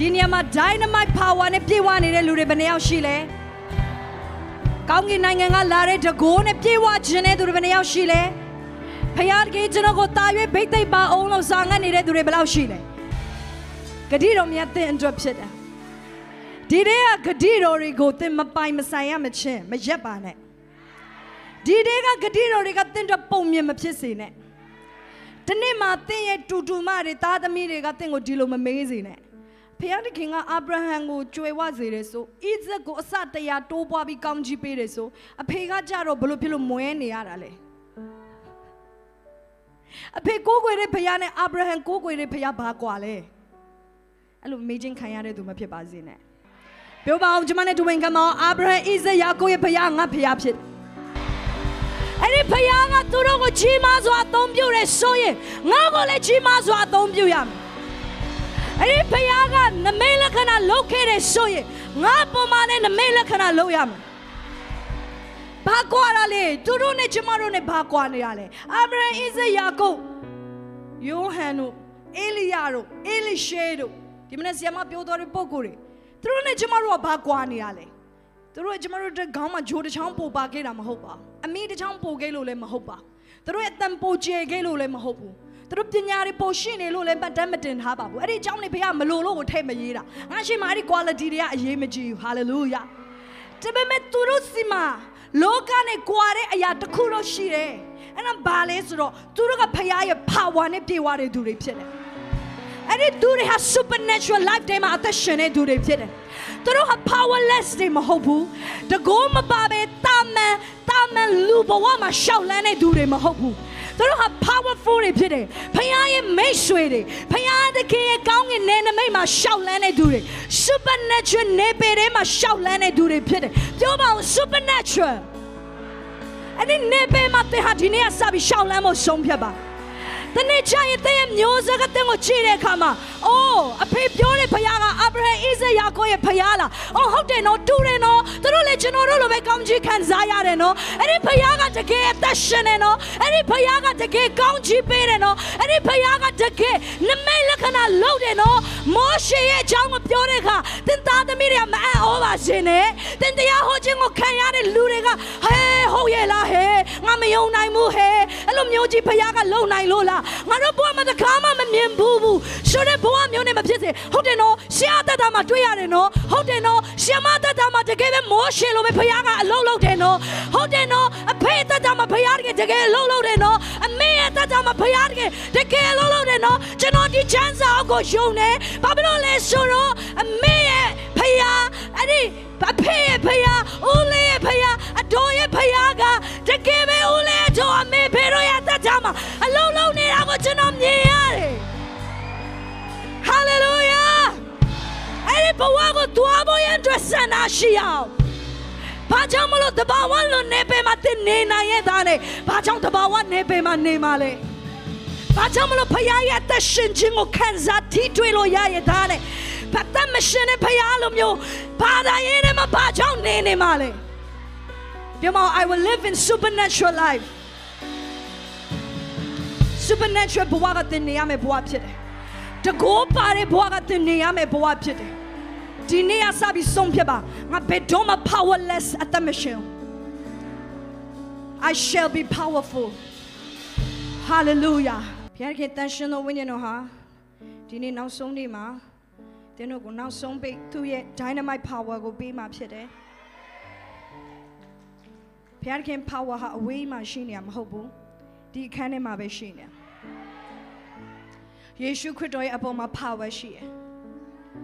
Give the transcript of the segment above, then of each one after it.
ဒီနေရာမှာ dynamite power နဲ့ပြေဝနေတဲ့လူတွေဘယ်နှယောက်ရှိလဲကောင်းကင်နိုင်ငံကလာတဲ့တကိုးနဲ့ပြေဝခြင်းတဲ့သူတွေဘယ်နှယောက်ရှိလဲဖယားတကယ်ကျွန်တော်ကိုတာ၍ဘိတ်သိက်ပါအောင်လို့စာငတ်နေတဲ့သူတွေဘယ်လောက်ရှိလဲဂတိတော်မြတ်တဲ့အတွက်ဖြစ်တယ်ဒီတဲ့ကဂတိတော်တွေကိုသင်မပိုင်မဆိုင်ရမချင်းမရက်ပါနဲ့ဒီတဲ့ကဂတိတော်တွေကသင်တော့ပုံမြင်မဖြစ်စေနဲ့ဒီနေ့မှာသင်ရဲ့တူတူမတွေသားသမီးတွေကသင်ကိုဒီလိုမမေးစေနဲ့ ဖခင်တခင်ကအာဗြဟံကိုကြွယ်ဝစေတယ်ဆိုဣဇက်ကိုအစတရားတိုးပွားပြီးကောင်းကြီးပေးတယ်ဆိုအဖေကကြတော့ဘလို့ဖြစ်လို့မွဲနေရတာလဲအဖေကိုးကွယ်တဲ့ဖခင်နဲ့အာဗြဟံကိုးကွယ်တဲ့ဖခင်ဘာကွာလဲအဲ့လိုမေးချင်းခံရတဲ့သူမဖြစ်ပါစေနဲ့ပြောပါအောင်ကျွန်မနဲ့တူဝင်ကမောအာဗြဟံဣဇက်ယာကုပ်ရဲ့ဖခင်ငါဖခင်ဖြစ်တယ်အဲ့ဒီဖခင်ကသူတို့ကိုကြီးမားစွာအသုံးပြုတယ်ဆိုရင်ငါကိုလည်းကြီးမားစွာအသုံးပြုရမယ် အဲ့ဒီဖခင်ကနမိတ်လက္ခဏာလုပ်ခဲ့တယ်ဆိုရင်ငါပုံမှန်နဲ့နမိတ်လက္ခဏာလုပ်ရမယ်ဘာကွာရလဲသူတို့နဲ့ကျမတို့နဲ့ဘာကွာနေရလဲအာဗြဟံဣဇက်ယာကုပ်ယောဟန်တို့အေလိယတို့အေလိရှေတို့ဒီမနေ့ဆီယမပြောတော်တဲ့ပုံကိုယ်တွေသူတို့နဲ့ကျမတို့ကဘာကွာနေရလဲသူတို့ကကျမတို့တဲ့ခေါင်းမှာဂျိုးတစ်ချောင်းပို့ပါခဲ့တာမဟုတ်ပါဘူးအမိတစ်ချောင်းပို့ခဲ့လို့လည်းမဟုတ်ပါဘူးသူတို့ရဲ့တန်ပိုကျဲခဲ့လို့လည်းမဟုတ်ဘူး သူတို့ပညာတွေပိုရှိနေလို့လည်းပတ်တမ်းမတင်ထားပါဘူးအဲ့ဒီအကြောင်းတွေဘုရားမလိုလို့ကိုထည့်မရေးတာငါရှိမှအဲ့ဒီ quality တွေကအရေးမကြီးဘူး hallelujah တပည့်မဲ့သူတို့စီမှာလောကနဲ့ကြွားတဲ့အရာတစ်ခုတော့ရှိတယ်အဲ့ဒါဘာလဲဆိုတော့သူတို့ကဖရားရဲ့ power နဲ့ပြေဝတဲ့သူတွေဖြစ်တယ်အဲ့ဒီသူတွေဟာ supernatural life တွေမှာအသက်ရှင်တဲ့သူတွေဖြစ်တယ်သူတို့ဟာ powerless တွေမဟုတ်ဘူးတကောမပါပဲတာမန်တာမန်လူဘဝမှာရှောက်လန်းတဲ့သူတွေမဟုတ်ဘူးသူတို့ဟာ powerful တွေဖြစ်တယ်ဖခင်ရဲ့မိတ်ဆွေတွေဖခင်တခင်ရဲ့ကောင်းကင်နယ်နိမိတ်မှာရှောက်လန်းတဲ့သူတွေ supernatural နေပေထဲမှာရှောက်လန်းတဲ့သူတွေဖြစ်တယ်ပြောပါဦး supernatural အဲ့ဒီနေပေမှာတဲ့ဟာဒီနေ့ကစပြီးရှောက်လန်းဖို့ဆုံးဖြတ်ပါ တနေ့ချရင်တဲ့မျိုးစကတဲ့ကိုကြည့်တဲ့အခါမှာအိုးအဖေပြောတဲ့ဖခင်ကအာဗြဟံဣဇက်ယာကိုရဲ့ဖခင်လားအိုးဟုတ်တယ်နော်တူတယ်နော်သူတို့လည်းကျွန်တော်တို့လိုပဲကောင်းချီးခံစားရတယ်နော်အဲ့ဒီဖခင်ကတကယ်အသက်ရှင်တယ်နော်အဲ့ဒီဖခင်ကတကယ်ကောင်းချီးပေးတယ်နော်အဲ့ဒီဖခင်ကတကယ်နမိတ်လက္ခဏာလုပ်တယ်နော်မောရှေရဲ့အကြောင်းကိုပြောတဲ့အခါတင်သားသမီးတွေကမအံ့ဩပါစေနဲ့တင်တရားဟောခြင်းကိုခံရတဲ့လူတွေကဟဲဟုတ်ရဲ့လားဟဲငါမယုံနိုင်ဘူးဟဲအဲ့လိုမျိုးကြီးဖခင်ကလုံနိုင်လို့လားငါတို့ဘဝမှာတခါမှမမြင်ဘူးဘူးဆိုတဲ့ဘဝမျိုးနဲ့မဖြစ်စေဟုတ်တယ်နော်ဆရာတတ်တာမှာတွေ့ရတယ်နော်ဟုတ်တယ်နော်ဆရာမတတ်တာမှာတကယ်ပဲမောရှေလိုပဲဖခင်ကအလုံးလုံးတယ်နော်ဟုတ်တယ်နော်အဖေတတ်တာမှာဖခင်တကယ်တကယ်အလုံးလုံးတယ်နော်အမေရဲ့တတ်တာမှာဖခင်တကယ်တကယ်အလုံးလုံးတယ်နော်ကျွန်တော်ဒီချမ်းစာအကိုယုံတယ်ဘာဖြစ်လို့လဲဆိုတော့အမေရဲ့ ဖခင်အဲ့ဒီအဖေရဲ့ဖခင်ဦးလေးရဲ့ဖခင်အတော်ရဲ့ဖခင်ကတကယ်ပဲဦးလေးအတော်အမေဖေတို့ရဲ့တတ်တာမှာအလုံးလုံးနေတာကိုကျွန်တော်မြင်ရတယ် Hallelujah အဲ့ဒီဘဝကိုတွားဖို့ရန်အတွက်ဆန္ဒရှိအောင်ဘာကြောင့်မလို့တဘာဝလွန်နေပေမှာတင်နေနိုင်ရဲ့သားနဲ့ဘာကြောင့်တဘာဝနေပေမှာနေမှာလဲဘာကြောင့်မလို့ဖခင်ရဲ့အသက်ရှင်ခြင်းကိုခံစားထိတွေ့လို့ရရဲ့သားနဲ့ ဘာတမရှင်တဲ့ဖခင်လိုမျိုးဘာသာရေးနဲ့မဘာကြောင့်နေနေမှာလဲပြောမအောင် I will live in supernatural life supernatural ဘဝကတင်နေရမယ့်ဘဝဖြစ်တယ်တကောပါတဲ့ဘဝကတင်နေရမယ့်ဘဝဖြစ်တယ်ဒီနေ့အစပြီးဆုံးဖြတ်ပါငါဘယ်တော့မှ powerless အသက်မရှင် I shall be powerful hallelujah ဘုရားခင်တန်ရှင်သောဝိညာဉ်တော်ဟာဒီနေ့နောက်ဆုံးနေ့မှာ သင်တို့ကိုနောက်ဆုံးပိတ်သူ့ရဲ့ dynamite power ကိုပေးมาဖြစ်တယ်ဘုရားခင် power ဟာအဝေးမှာရှိနေရမဟုတ်ဘူးဒီအခန်းထဲမှာပဲရှိနေတယ်ယေရှုခရစ်တော်ရဲ့အပေါ်မှာ power ရှိတယ်။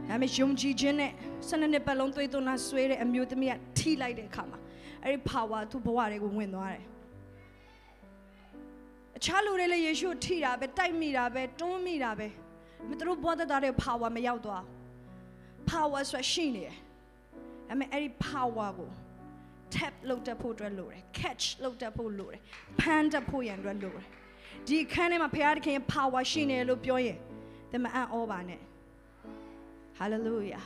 ဒါပေမဲ့ယုံကြည်ခြင်းနဲ့ဆန္ဒနဲ့ပတ်လုံးသွေးသွန်းတာဆွဲတဲ့အမျိုးသမီးကထိလိုက်တဲ့အခါမှာအဲ့ဒီ power သူ့ဘဝတွေကိုဝင်သွားတယ်။အခြားလူတွေလည်းယေရှုကိုထိတာပဲတိုက်မိတာပဲတွန်းမိတာပဲမသူတို့ဘဝသက်တာတဲ့ power မရောက်သွားဘူး။ power ဆိုရှိနေတယ်။ဒါပေမဲ့အဲ့ဒီ power ကို tap လုပ်တတ်ဖို့အတွက်လိုတယ် catch လုပ်တတ်ဖို့လိုတယ်ဖမ်းတတ်ဖို့ရန်အတွက်လိုတယ်ဒီခန်းထဲမှာဘုရားသခင် power ရှိနေလို့ပြောရင်သင်မအံ့ဩပါနဲ့ hallelujah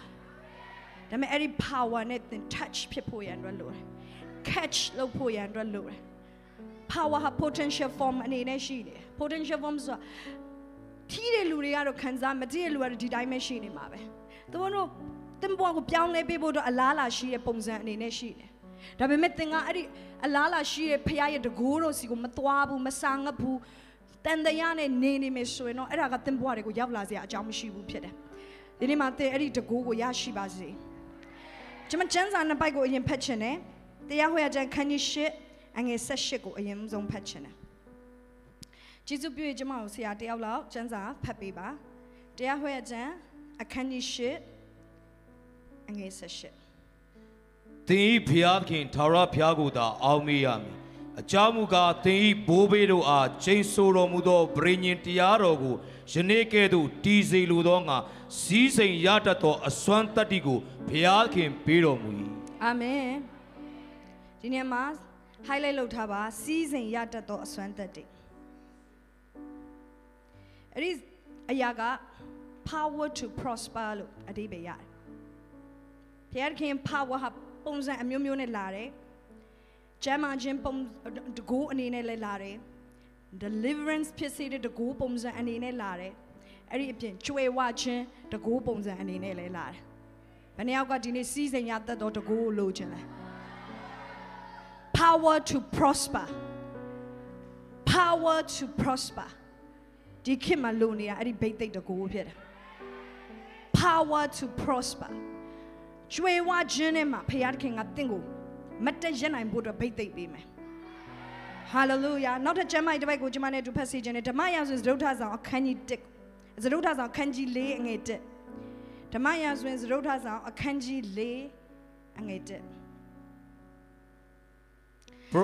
ဒါပေမဲ့အဲ့ဒီ power နဲ့သင် touch ဖြစ်ဖို့ရန်အတွက်လိုတယ် catch လုပ်ဖို့ရန်အတွက်လိုတယ် power ဟာ potential form အနေနဲ့ရှိတယ် potential form ဆိုတာထီးတဲ့လူတွေကတော့ခံစားမကြည့်တဲ့လူကတော့ဒီတိုင်းပဲရှိနေမှာပဲ သူတို့တင်ပွားကိုပြောင်းလဲပေးဖို့တော့အလားလာရှိတဲ့ပုံစံအနေနဲ့ရှိတယ်ဒါပေမဲ့သင်ကအဲ့ဒီအလားလာရှိတဲ့ဖခင်ရဲ့တကိုးတော်စီကိုမသွားဘူးမဆာငတ်ဘူးတန်တရားနဲ့နေနေမယ်ဆိုရင်တော့အဲ့ဒါကတင်ပွားတွေကိုရောက်လာစရာအကြောင်းမရှိဘူးဖြစ်တယ်ဒီနေ့မှာသင်အဲ့ဒီတကိုးကိုရရှိပါစေကျွန်မကျမ်းစာနှစ်ပိုက်ကိုအရင်ဖတ်ချင်တယ်တရားဟောရကျမ်းခန်းကြီး၈အငယ်၁၈ကိုအရင်ဆုံးဖတ်ချင်တယ်ကျေးဇူးပြုရကျမကိုဆရာတယောက်လောက်ကျမ်းစာဖတ်ပေးပါတရားဟောရကျမ်း အခန်းကြီး၈အငယ်၁၈သင်ဤဖျားသခင်ထာဝရဖျားကိုသာအောက်မေ့ရမည်အကြောင်းမူကားသင်ဤဘိုးဘေးတို့အားချိန်ဆိုတော်မူသောဗြိဉ္ဉ်တရားတော်ကိုယနေ့ကဲ့သို့တည်စေလိုသောငါစည်းစိမ်ရတတ်သောအစွမ်းတတ္တိကိုဖျားသခင်ပေးတော်မူ၏အာမင်ဒီနေ့မှာ highlight လုပ်ထားပါစီးစိမ်ရတတ်သောအစွမ်းတတ္တိအဲ့ဒီအရာက power to prosper လို့အဓိပ္ပာယ်ရတယ်ဘုရားခင် power ဟာပုံစံအမျိုးမျိုးနဲ့လာတယ်ကျမ်းမာခြင်းပုံတကူအနေနဲ့လည်းလာတယ် deliverance ဖြစ်စေတဲ့တကူပုံစံအနေနဲ့လာတယ်အဲ့ဒီအပြင်ကျွေဝခြင်းတကူပုံစံအနေနဲ့လည်းလာတယ်ဘယ်နှယောက်ကဒီနေ့စီးစိမ်ရတတ်သောတကူကိုလိုချင်လဲ power to prosper power to prosper ဒီခေတ်မှာလိုနေတာအဲ့ဒီဘိတ်သိက်တကူဖြစ်တယ် power to prosper ကျွေဝခြင်းနဲ့မှာဖခင်ခင်ကတင့်ကိုမတည့်ရနိုင်ဖို့အတွက်ဘိတ်သိက်ပေးမယ် hallelujah နောက်ထပ်ကျမ်းမိုက်တစ်ပိုက်ကိုကျွန်မနဲ့တူဖတ်စီခြင်းနဲ့ဓမ္မရာဇဝင်သရုတ်ထဆောင်အခန်းကြီး1သရုတ်ထဆောင်အခန်းကြီး4အငယ်1ဓမ္မရာဇဝင်သရုတ်ထဆောင်အခန်းကြီး4အငယ်1ပ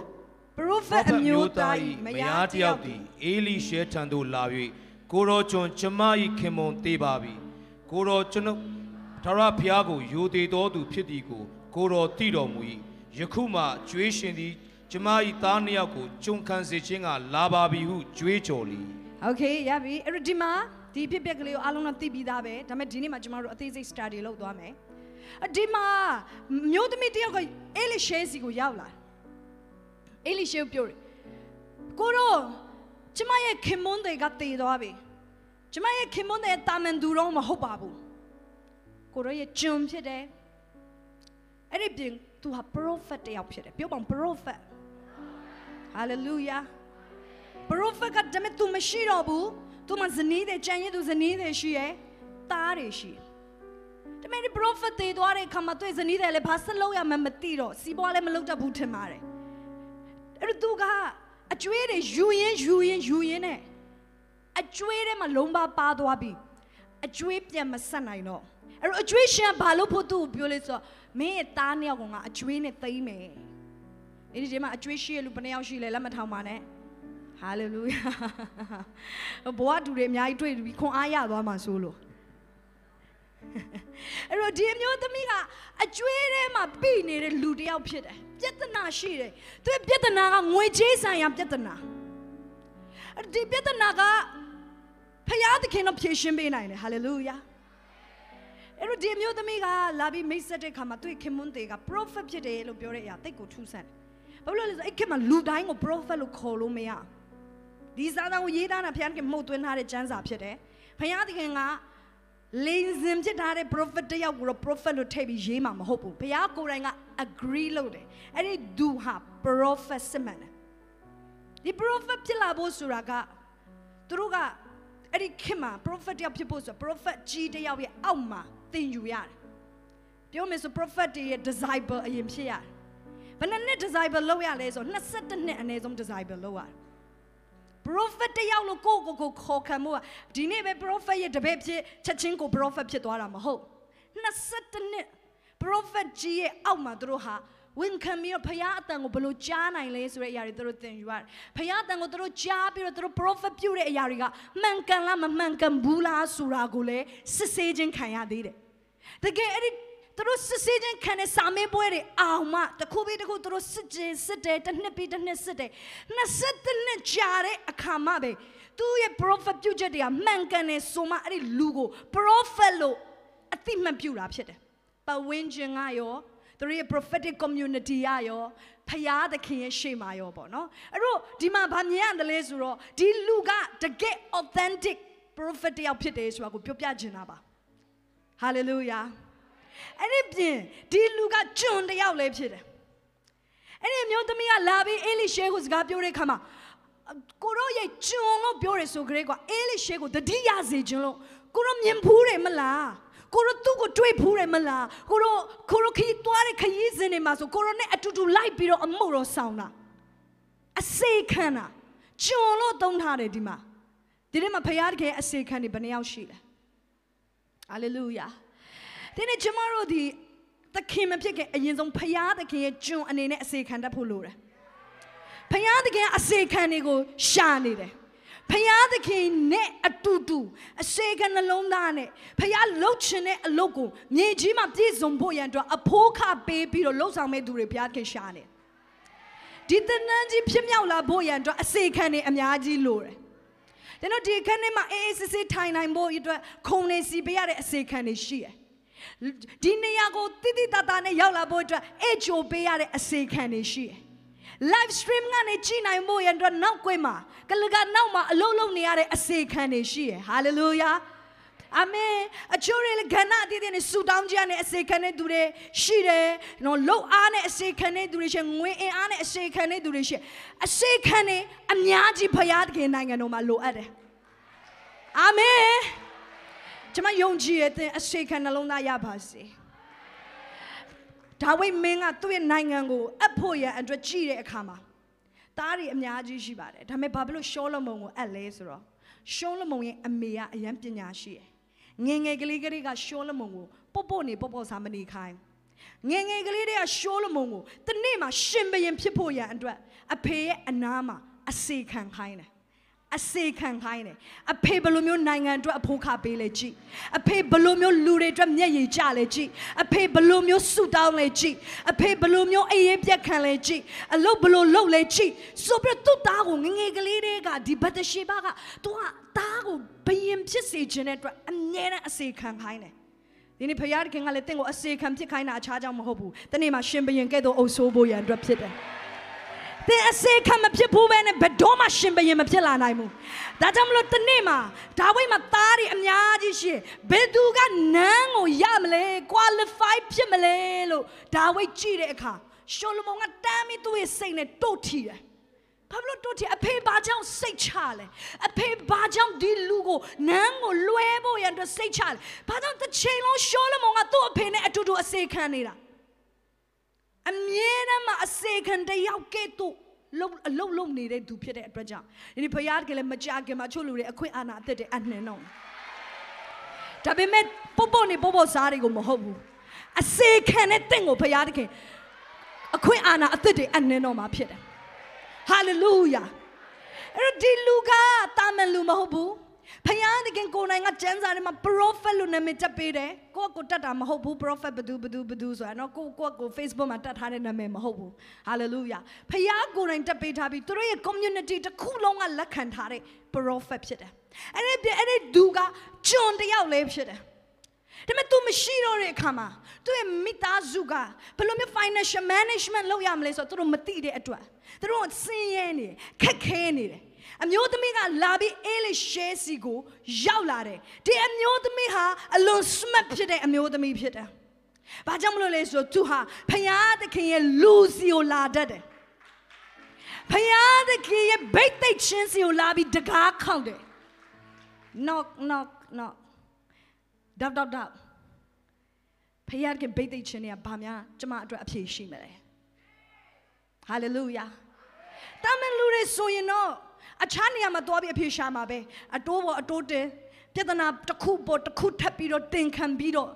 ရိုဖက်အမျိုးသား၏မယားတယောက်သည်အေလိရှဲထံသို့လာ၍ကိုတော်ကျွန်ကျမ၏ခင်မွန်သေးပါပြီ ကိုတော်ကျွန်ုပ်ထာဝရဘုရားကိုယိုသေးတော်သူဖြစ်သည်ကိုကိုတော်သိတော်မူ၏ယခုမှကျွေးရှင်သည်ကျမ၏သားနှစ်ယောက်ကိုကြုံခံစေခြင်းကလာပါပြီဟုကြွေးကြော်လီ โอเคရပြီအဲ့တော့ဒီမှာဒီဖြစ်ပျက်ကလေးကိုအားလုံးတော့သိပြီးသားပဲဒါပေမဲ့ဒီနေ့မှာကျွန်တော်တို့အသေးစိတ် study လုပ်သွားမယ်အဒီမှာမျိုးသမီးတယောက်ကအေလိရှဲစီကိုရောက်လာအေလိရှဲကိုပြောတယ်ကိုတော့ကျမရဲ့ခင်မွန်းတွေကတည်သွားပြီ ကျမရဲ့ခင်မွန်းတွေတာမန်သူတော့မဟုတ်ပါဘူးကိုတော့ရဲ့ဂျွန်ဖြစ်တယ်အဲ့ဒီပြင်သူဟာ prophet တယောက်ဖြစ်တယ်ပြောပါဦး prophet hallelujah prophet ကတမန်သူမရှိတော့ဘူးသူမှဇနီးတဲ့ကြံရည်သူဇနီးတဲ့ရှိရဲ့သားတွေရှိတမန်ဒီ prophet တွေသွားတဲ့အခါမှာသူ့ဇနီးတယ်လည်းဘာဆက်လုပ်ရမှန်းမသိတော့စီးပွားလည်းမလုပ်တတ်ဘူးထင်ပါတယ်အဲ့တော့သူကအကျွေးတွေယူရင်ယူရင်ယူရင်နဲ့ အကျွေးထဲမှာလုံးပါပါသွားပြီအကျွေးပြန်မဆက်နိုင်တော့အဲ့တော့အကျွေးရှင်ကဘာလို့ဖို့သူ့ကိုပြောလဲဆိုတော့မင်းရဲ့သားနှစ်ယောက်ကငါအကျွေးနဲ့သိမ့်မယ်ဒီဒီမှာအကျွေးရှိရလူဘယ်နှယောက်ရှိလဲလက်မထောင်ပါနဲ့ဟာလေလုယာဘဝတူတွေအများကြီးတွေ့ပြီးခွန်အားရသွားမှာဆိုလို့အဲ့တော့ဒီအမျိုးသမီးကအကျွေးထဲမှာပြိနေတဲ့လူတစ်ယောက်ဖြစ်တယ်ပြဿနာရှိတယ်သူပြဿနာကငွေချေးဆိုင်ရာပြဿနာအဲ့ဒီပြဿနာက ဖယားသခင်တော့ဖြေရှင်းပေးနိုင်တယ်ဟာလေလုယာအဲ့တော့ဒီအမျိုးသမီးကလာပြီးမိတ်ဆက်တဲ့ခါမှာသူ့ခင်မွန်းတေက prophet ဖြစ်တယ်လို့ပြောတဲ့အရာတိတ်ကိုထူးဆန်းတယ်ဘာလို့လဲဆိုအဲ့ခင်မှာလူတိုင်းကို prophet လို့ခေါ်လို့မရဒီစာသားကိုရေးထားတာဖယားသခင်မှုတ်သွင်းထားတဲ့ကျမ်းစာဖြစ်တယ်ဖယားသခင်ကလင်းစင်ဖြစ်ထားတဲ့ prophet တယောက်ကိုတော့ prophet လို့ထည့်ပြီးရေးမှာမဟုတ်ဘူးဘုရားကိုယ်တိုင်က agree လုပ်တယ်အဲ့ဒီသူဟာ prophet စစ်မှန်တယ်ဒီ prophet ဖြစ်လာဖို့ဆိုတာကသူတို့က အဲ့ဒီခင်မှာ prophet တယောက်ဖြစ်ဖို့ဆို prophet ကြီးတယောက်ရဲ့အောက်မှာသင်ယူရတယ်ပြောမယ်ဆို prophet တွေရဲ့ disciple အရင်ဖြစ်ရတယ်ဘယ်နှစ်နှစ် disciple လုပ်ရလဲဆို22နှစ်အနည်းဆုံး disciple လုပ်ရတယ် prophet တယောက်လို့ကိုယ့်ကိုယ်ကိုခေါ်ခံမှုကဒီနေ့ပဲ prophet ရဲ့တပည့်ဖြစ်ချက်ချင်းကို prophet ဖြစ်သွားတာမဟုတ်22နှစ် prophet ကြီးရဲ့အောက်မှာသူတို့ဟာ ဝန်ခံပြီးတော့ဖခင်အတန်ကိုဘယ်လိုကြားနိုင်လဲဆိုတဲ့အရာတွေသူတို့သင်ယူရတယ်။ဖခင်အတန်ကိုသူတို့ကြားပြီးတော့သူတို့ prophet ပြုတဲ့အရာတွေကမှန်ကန်လားမမှန်ကန်ဘူးလားဆိုတာကိုလည်းစစ်ဆေးခြင်းခံရသေးတယ်။တကယ်အဲ့ဒီသူတို့စစ်ဆေးခြင်းခံတဲ့စာမေးပွဲတွေအောင်မှတစ်ခုပြီးတစ်ခုသူတို့စစ်ကြစစ်တယ်တစ်နှစ်ပြီးတစ်နှစ်စစ်တယ်20နှစ်ကြာတဲ့အခါမှပဲသူရဲ့ prophet ပြုချက်တွေကမှန်ကန်တယ်ဆိုမှအဲ့ဒီလူကို prophet လို့အသိမှတ်ပြုတာဖြစ်တယ်။ပဝင်းကျင်ကရော သူတို့ရဲ့ prophetic community ရရောဖယားသခင်ရဲ့ရှေ့မှာရောပေါ့နော်အဲ့တော့ဒီမှာဗာမြင်ရတယ်လဲဆိုတော့ဒီလူကတကယ် authentic prophet တယောက်ဖြစ်တယ်ဆိုတာကိုပြောပြချင်တာပါဟာလေလုယာအဲ့ဒီပြင်ဒီလူကကျွန်တစ်ယောက်လည်းဖြစ်တယ်အဲ့ဒီအမျိုးသမီးကလာပြီးအေလိရှဲကိုစကားပြောတဲ့ခါမှာကိုရောရဲ့ကျွန်လို့ပြောရဆိုကြတဲ့ကွာအေလိရှဲကိုတတိယစေခြင်းလို့ကိုရောမြင်ဖူးတယ်မလား ကိုရောသူ့ကိုတွေးဖူးတယ်မလားကိုရောကိုရောခီးသွားတဲ့ခရီးစဉ်တွေမှာဆိုကိုရောနဲ့အတူတူလိုက်ပြီးတော့အမှုတော်ဆောင်တာအစေခံတာကျွန်လို့သုံးထားတယ်ဒီမှာဒီနေ့မှာဖခင်တကယ်အစေခံနေဘယ်နှယောက်ရှိလဲဟာလေလုယာဒီနေ့ကျမတို့ဒီသခင်မဖြစ်ခင်အရင်ဆုံးဖခင်သခင်ရဲ့ကျွန်အနေနဲ့အစေခံတတ်ဖို့လိုတယ်ဖခင်သခင်ကအစေခံတွေကိုရှာနေတယ် ဖယားသခင်နဲ့အတူတူအစေကနှလုံးသားနဲ့ဖယားလှုပ်ချင်တဲ့အလုပ်ကိုမြေကြီးမှာပြည့်စုံဖို့ရန်အတွက်အဖိုးခပေးပြီးတော့လှုပ်ဆောင်မဲ့သူတွေဖယားသခင်ရှာနေဒီတနန်းကြီးဖြစ်မြောက်လာဖို့ရန်အတွက်အစေခံနေအများကြီးလိုတယ်။ကျွန်တော်ဒီအခန်းထဲမှာအေးအေးဆေးဆေးထိုင်နိုင်ဖို့အတွက်ခုံနေစီပေးရတဲ့အစေခံတွေရှိတယ်။ဒီနေရာကိုတိတိတတ်တာနဲ့ရောက်လာဖို့အတွက်အေချိုပေးရတဲ့အစေခံတွေရှိတယ်။ live stream ကနေကြည့်နိုင်ဖို့ရန်အတွက်နောက်ကွယ်မှာကလကနောက်မှာအလုံးလုံးနေရတဲ့အစေခံတွေရှိတယ်။ hallelujah အာမင်အချို့တွေလည်းခန္ဓာအသီးသီးနဲ့ဆူတောင်းကြနဲ့အစေခံတဲ့သူတွေရှိတယ်နော်လှုပ်အားနဲ့အစေခံတဲ့သူတွေရှိငွေအင်အားနဲ့အစေခံတဲ့သူတွေရှိအစေခံနေအများကြီးဖရာသခင်နိုင်ငံတော်မှာလိုအပ်တယ်အာမင်ကျွန်မယုံကြည်ရတဲ့အစေခံနှလုံးသားရပါစေ ဒါဝိမင်းကသူ့ရဲ့နိုင်ငံကိုအပ်ဖို့ရန်အတွက်ကြည့်တဲ့အခါမှာတားတွေအများကြီးရှိပါတယ်ဒါပေမဲ့ဘာဖြစ်လို့ရှောလမုန်ကိုအပ်လဲဆိုတော့ရှောလမုန်ရဲ့အမေကအယံပညာရှိတယ်ငယ်ငယ်ကလေးကလေးကရှောလမုန်ကိုပုတ်ပုတ်နေပုတ်ပုတ်စားမနေခိုင်းငယ်ငယ်ကလေးတွေကရှောလမုန်ကိုတနေ့မှရှင်ဘရင်ဖြစ်ဖို့ရန်အတွက်အဖေရဲ့အနားမှာအစေခံခိုင်းတယ် အစေခံခိုင်းတယ်အဖေဘယ်လိုမျိုးနိုင်ငံအတွက်အဖို့ခပေးလဲကြည့်အဖေဘယ်လိုမျိုးလူတွေအတွက်မျက်ရည်ကျလဲကြည့်အဖေဘယ်လိုမျိုးဆူတောင်းလဲကြည့်အဖေဘယ်လိုမျိုးအေးရေးပြက်ခံလဲကြည့်အလုပ်ဘယ်လိုလုပ်လဲကြည့်ဆိုပြီးတော့သူ့သားကိုငယ်ငယ်ကလေးတွေကဒီဘတ်တရှိဘာကသူကသားကိုဘယင်ဖြစ်စေခြင်းတဲ့အတွက်အမြဲတမ်းအစေခံခိုင်းတယ်ဒီနေ့ဖယားခင်ကလည်းတင့်ကိုအစေခံဖြစ်ခိုင်းတာအခြားကြောင့်မဟုတ်ဘူးတနေ့မှာရှင်ဘရင်ကဲ့သို့အုပ်ဆိုးဖို့ရန်အတွက်ဖြစ်တယ် သင်အစေခံမဖြစ်ဘူးပဲနဲ့ဘယ်တော့မှရှင်ဘရင်မဖြစ်လာနိုင်ဘူး။ဒါကြောင့်မလို့တနေ့မှာဒါဝိဒ်မှာသားတွေအများကြီးရှိဘယ်သူကနန်းကိုရမလဲ qualify ဖြစ်မလဲလို့ဒါဝိဒ်ကြည့်တဲ့အခါရှောလမုန်ကတမ်းပြီးသူ့ရဲ့စိတ်နဲ့တို့ထီတယ်။ဘာလို့တို့ထီအဖေဘာကြောင့်စိတ်ချလဲအဖေဘာကြောင့်ဒီလူကိုနန်းကိုလွှဲဖို့ရန်အတွက်စိတ်ချလဲဘာကြောင့်တစ်ချိန်လုံးရှောလမုန်ကသူ့အဖေနဲ့အတူတူအစေခံနေတာ။ အမြဲတမ်းမှအစေခံတယောက်ကဲ့သို့လုံအလုံလုံနေတဲ့သူဖြစ်တဲ့အတွက်ကြောင့်ဒီနေ့ဖရားကလည်းမကြခင်မှာချို့လူတွေအခွင့်အာဏာအသက်တွေအနှင်တော့ဒါပေမဲ့ပို့ပို့နေပို့ပို့စားတွေကိုမဟုတ်ဘူးအစေခံတဲ့တင့်ကိုဖရားသခင်အခွင့်အာဏာအသက်တွေအနှင်တော့မှာဖြစ်တယ်ဟာလေလုယာအဲ့တော့ဒီလူကတာမန်လူမဟုတ်ဘူး ဖယားတခင်ကိုနိုင်ကကျမ်းစာထဲမှာ prophet လို့နာမည်တက်ပေးတယ်ကိုကကိုတက်တာမဟုတ်ဘူး prophet ဘသူဘသူဘသူဆိုတာနော်ကိုကိုကို Facebook မှာတက်ထားတဲ့နာမည်မဟုတ်ဘူး hallelujah ဖယားကိုနိုင်တက်ပေးထားပြီးသူတို့ရဲ့ community တစ်ခုလုံးကလက်ခံထားတဲ့ prophet ဖြစ်တယ်အဲ့ဒီအဲ့ဒီသူကကျွန်တယောက်လေးဖြစ်တယ်ဒါပေမဲ့ तू မရှိတော့တဲ့အခါမှာသူ့ရဲ့မိသားစုကဘယ်လိုမျိုး financial management လုပ်ရမလဲဆိုတော့သူတို့မသိတဲ့အတွက်သူတို့ဆင်းရဲနေခက်ခဲနေတယ် အမျိုးသမီးကလာပြီးအေးလေးရှဲစီကိုရောက်လာတယ်ဒီအမျိုးသမီးဟာအလွန် smart ဖြစ်တဲ့အမျိုးသမီးဖြစ်တယ်ဘာကြောင့်မလို့လဲဆိုတော့သူဟာဖယားသခင်ရဲ့လူစီကိုလာတတ်တယ်ဖယားသခင်ရဲ့ဗိတ်သိက်ချင်းစီကိုလာပြီးတကားခောက်တယ် knock knock knock ဒေါက်ဒေါက်ဒေါက်ဖယားသခင်ဗိတ်သိက်ချင်းတွေကဘာများကျမအတွက်အဖြေရှိမလဲ hallelujah တာမန်လူတွေဆိုရင်တော့ အခြားနေရာမှာသွားပြီးအဖြေရှာမှာပဲအတိုးပေါ်အတိုးတင်ပြဿနာတစ်ခုပေါ်တစ်ခုထပ်ပြီးတော့တင်ခံပြီးတော့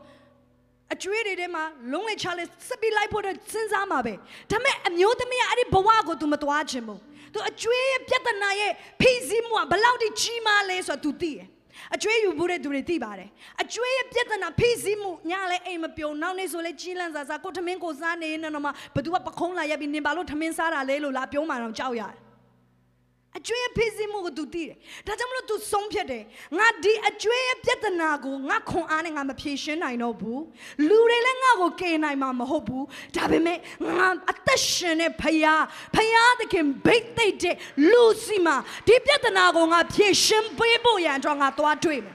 အကျွေးတွေထဲမှာလုံးဝချလေးစပီလိုက်ဖို့စဉ်းစားမှာပဲဒါပေမဲ့အမျိုးသမီးကအဲ့ဒီဘဝကို तू မသွားခြင်းဘူး तू အကျွေးရဲ့ပြဿနာရဲ့ဖိစီးမှုကဘယ်လောက်ထိကြီးမားလဲဆိုတော့ तू သိတယ်အကျွေးယူဖို့တဲ့သူတွေသိပါတယ်အကျွေးရဲ့ပြဿနာဖိစီးမှုညလဲအိမ်မပြုံနောက်နေဆိုလဲကြီးလန့်စားစားကိုထမင်းကိုစားနေနေတော့မှဘသူကပခုံးလာရက်ပြီးနင်ဘာလို့ထမင်းစားတာလဲလို့လာပြောမှတော့ကြောက်ရတယ် အကျွေးရဲ့ဖိစီးမှုကို तू သိတယ်ဒါကြောင့်မလို့ तू ဆုံးဖြတ်တယ်ငါဒီအကျွေးရဲ့ပြဿနာကိုငါခွန်အားနဲ့ငါမဖြေရှင်းနိုင်တော့ဘူးလူတွေလည်းငါ့ကိုကယ်နိုင်မှာမဟုတ်ဘူးဒါပေမဲ့ငါအသက်ရှင်တဲ့ဖယားဖယားသခင်ဘိတ်သိက်တဲ့လူစီမှာဒီပြဿနာကိုငါဖြေရှင်းပေးဖို့ရန်အတွက်ငါသွားတွေ့မယ်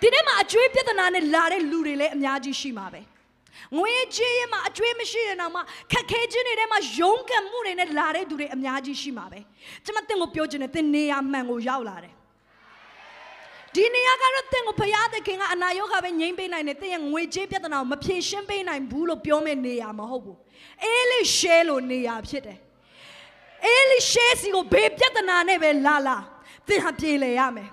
ဒီနေ့မှာအကျွေးပြဿနာနဲ့လာတဲ့လူတွေလည်းအများကြီးရှိမှာပဲ ငွေကြေးရမှာအကျွေးမရှိရင်တော့မှခက်ခဲခြင်းတွေထဲမှာယုံကံမှုတွေနဲ့လာတဲ့သူတွေအများကြီးရှိမှာပဲကျွန်မတင်ကိုပြောချင်တယ်တင်နေရမှန်ကိုရောက်လာတယ်ဒီနေရာကတော့တင့်ကိုဖရာသခင်ကအနာရောဂါပဲငြိမ်းပေးနိုင်တယ်တင့်ရဲ့ငွေကြေးပြဿနာကိုမဖြေရှင်းပေးနိုင်ဘူးလို့ပြောမဲ့နေရာမဟုတ်ဘူးအေးလေးရှဲလို့နေရာဖြစ်တယ်အေးလေးရှဲစီကိုဘေးပြဿနာနဲ့ပဲလာလာသင်ဟာပြေလေရမယ်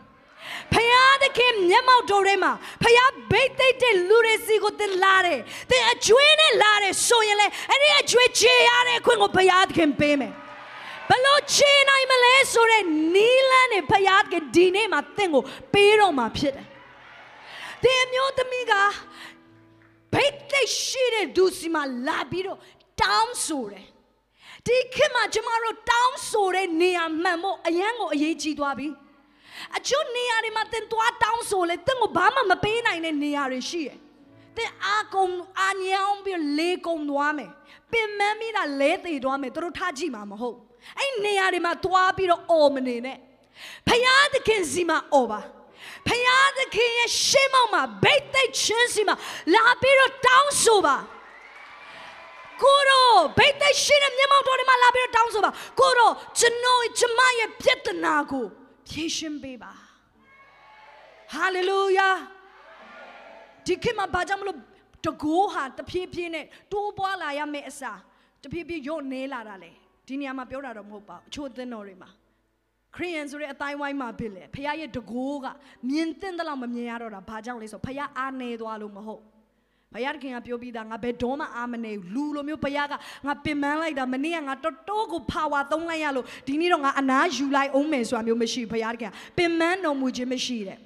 ဖရာသခင်မျက်မှောက်တော်ထဲမှာဖရာဘိတ်သိက်တဲ့လူတွေစီကိုတင်လာတယ်တင်အကျွေးနဲ့လာတယ်ဆိုရင်လေအဲ့ဒီအကျွေးချေရတဲ့အခွင့်ကိုဖရာသခင်ပေးမယ်ဘလို့ချေနိုင်မလဲဆိုတဲ့နီးလန်းနဲ့ဖရာသခင်ဒီနေ့မှာတင့်ကိုပေးတော့မှာဖြစ်တယ်တင်အမျိုးသမီးကဘိတ်သိက်ရှိတဲ့ဒူစီမှာလာပြီးတော့တောင်းဆိုတယ်ဒီခေတ်မှာကျမတို့တောင်းဆိုတဲ့နေရာမှန်ဖို့အရန်ကိုအရေးကြီးသွားပြီ အချို့နေရာတွေမှာတင်သွားတောင်းဆိုလေတင့်ကိုဘာမှမပေးနိုင်တဲ့နေရာတွေရှိတယ်တင်အာကုံအာညောင်းပြီးလေကုံသွားမယ်ပင်မမိတာလဲသေးသွားမယ်သူတို့ထားကြည့်မှာမဟုတ်အဲ့နေရာတွေမှာသွားပြီးတော့အော်မနေနဲ့ဖယားသခင်စီမှာအော်ပါဖယားသခင်ရဲ့ရှေးမောက်မှာဘိတ်သိက်ချင်းစီမှာလာပြီးတော့တောင်းဆိုပါကိုရောဘိတ်သိက်ရှင်ရဲ့မျက်မှောက်တော်ထဲမှာလာပြီးတော့တောင်းဆိုပါကိုရောကျွန်တော်ကျမရဲ့ပြဿနာကို ဖြေရှင်းပေးပါဟာလေလုယာဒီခေတ်မှာဘာကြောင့်မလို့တကိုးဟာတဖြည်းဖြည်းနဲ့တိုးပွားလာရမယ့်အစားတဖြည်းဖြည်းညော့နေလာတာလေဒီနေရာမှာပြောတာတော့မဟုတ်ပါဘူးအချို့အသင်းတော်တွေမှာခရိယန်ဆိုတဲ့အတိုင်းဝိုင်းမှာဖြစ်လေဖခင်ရဲ့တကိုးကမြင်တဲ့တလောက်မမြင်ရတော့တာဘာကြောင့်လဲဆိုဖခင်အားနေသွားလို့မဟုတ် ဘုရားခင်ကပြောပြီးသားငါဘယ်တော့မှအာမနေဘူးလူလိုမျိုးဘုရားကငါပင်ပန်းလိုက်တာမနေ့ကငါတော်တော်ကို power သုံးလိုက်ရလို့ဒီနေ့တော့ငါအနားယူလိုက်အောင်မယ်ဆိုတာမျိုးမရှိဘူးဘုရားခင်ကပင်ပန်းတော်မူခြင်းမရှိတဲ့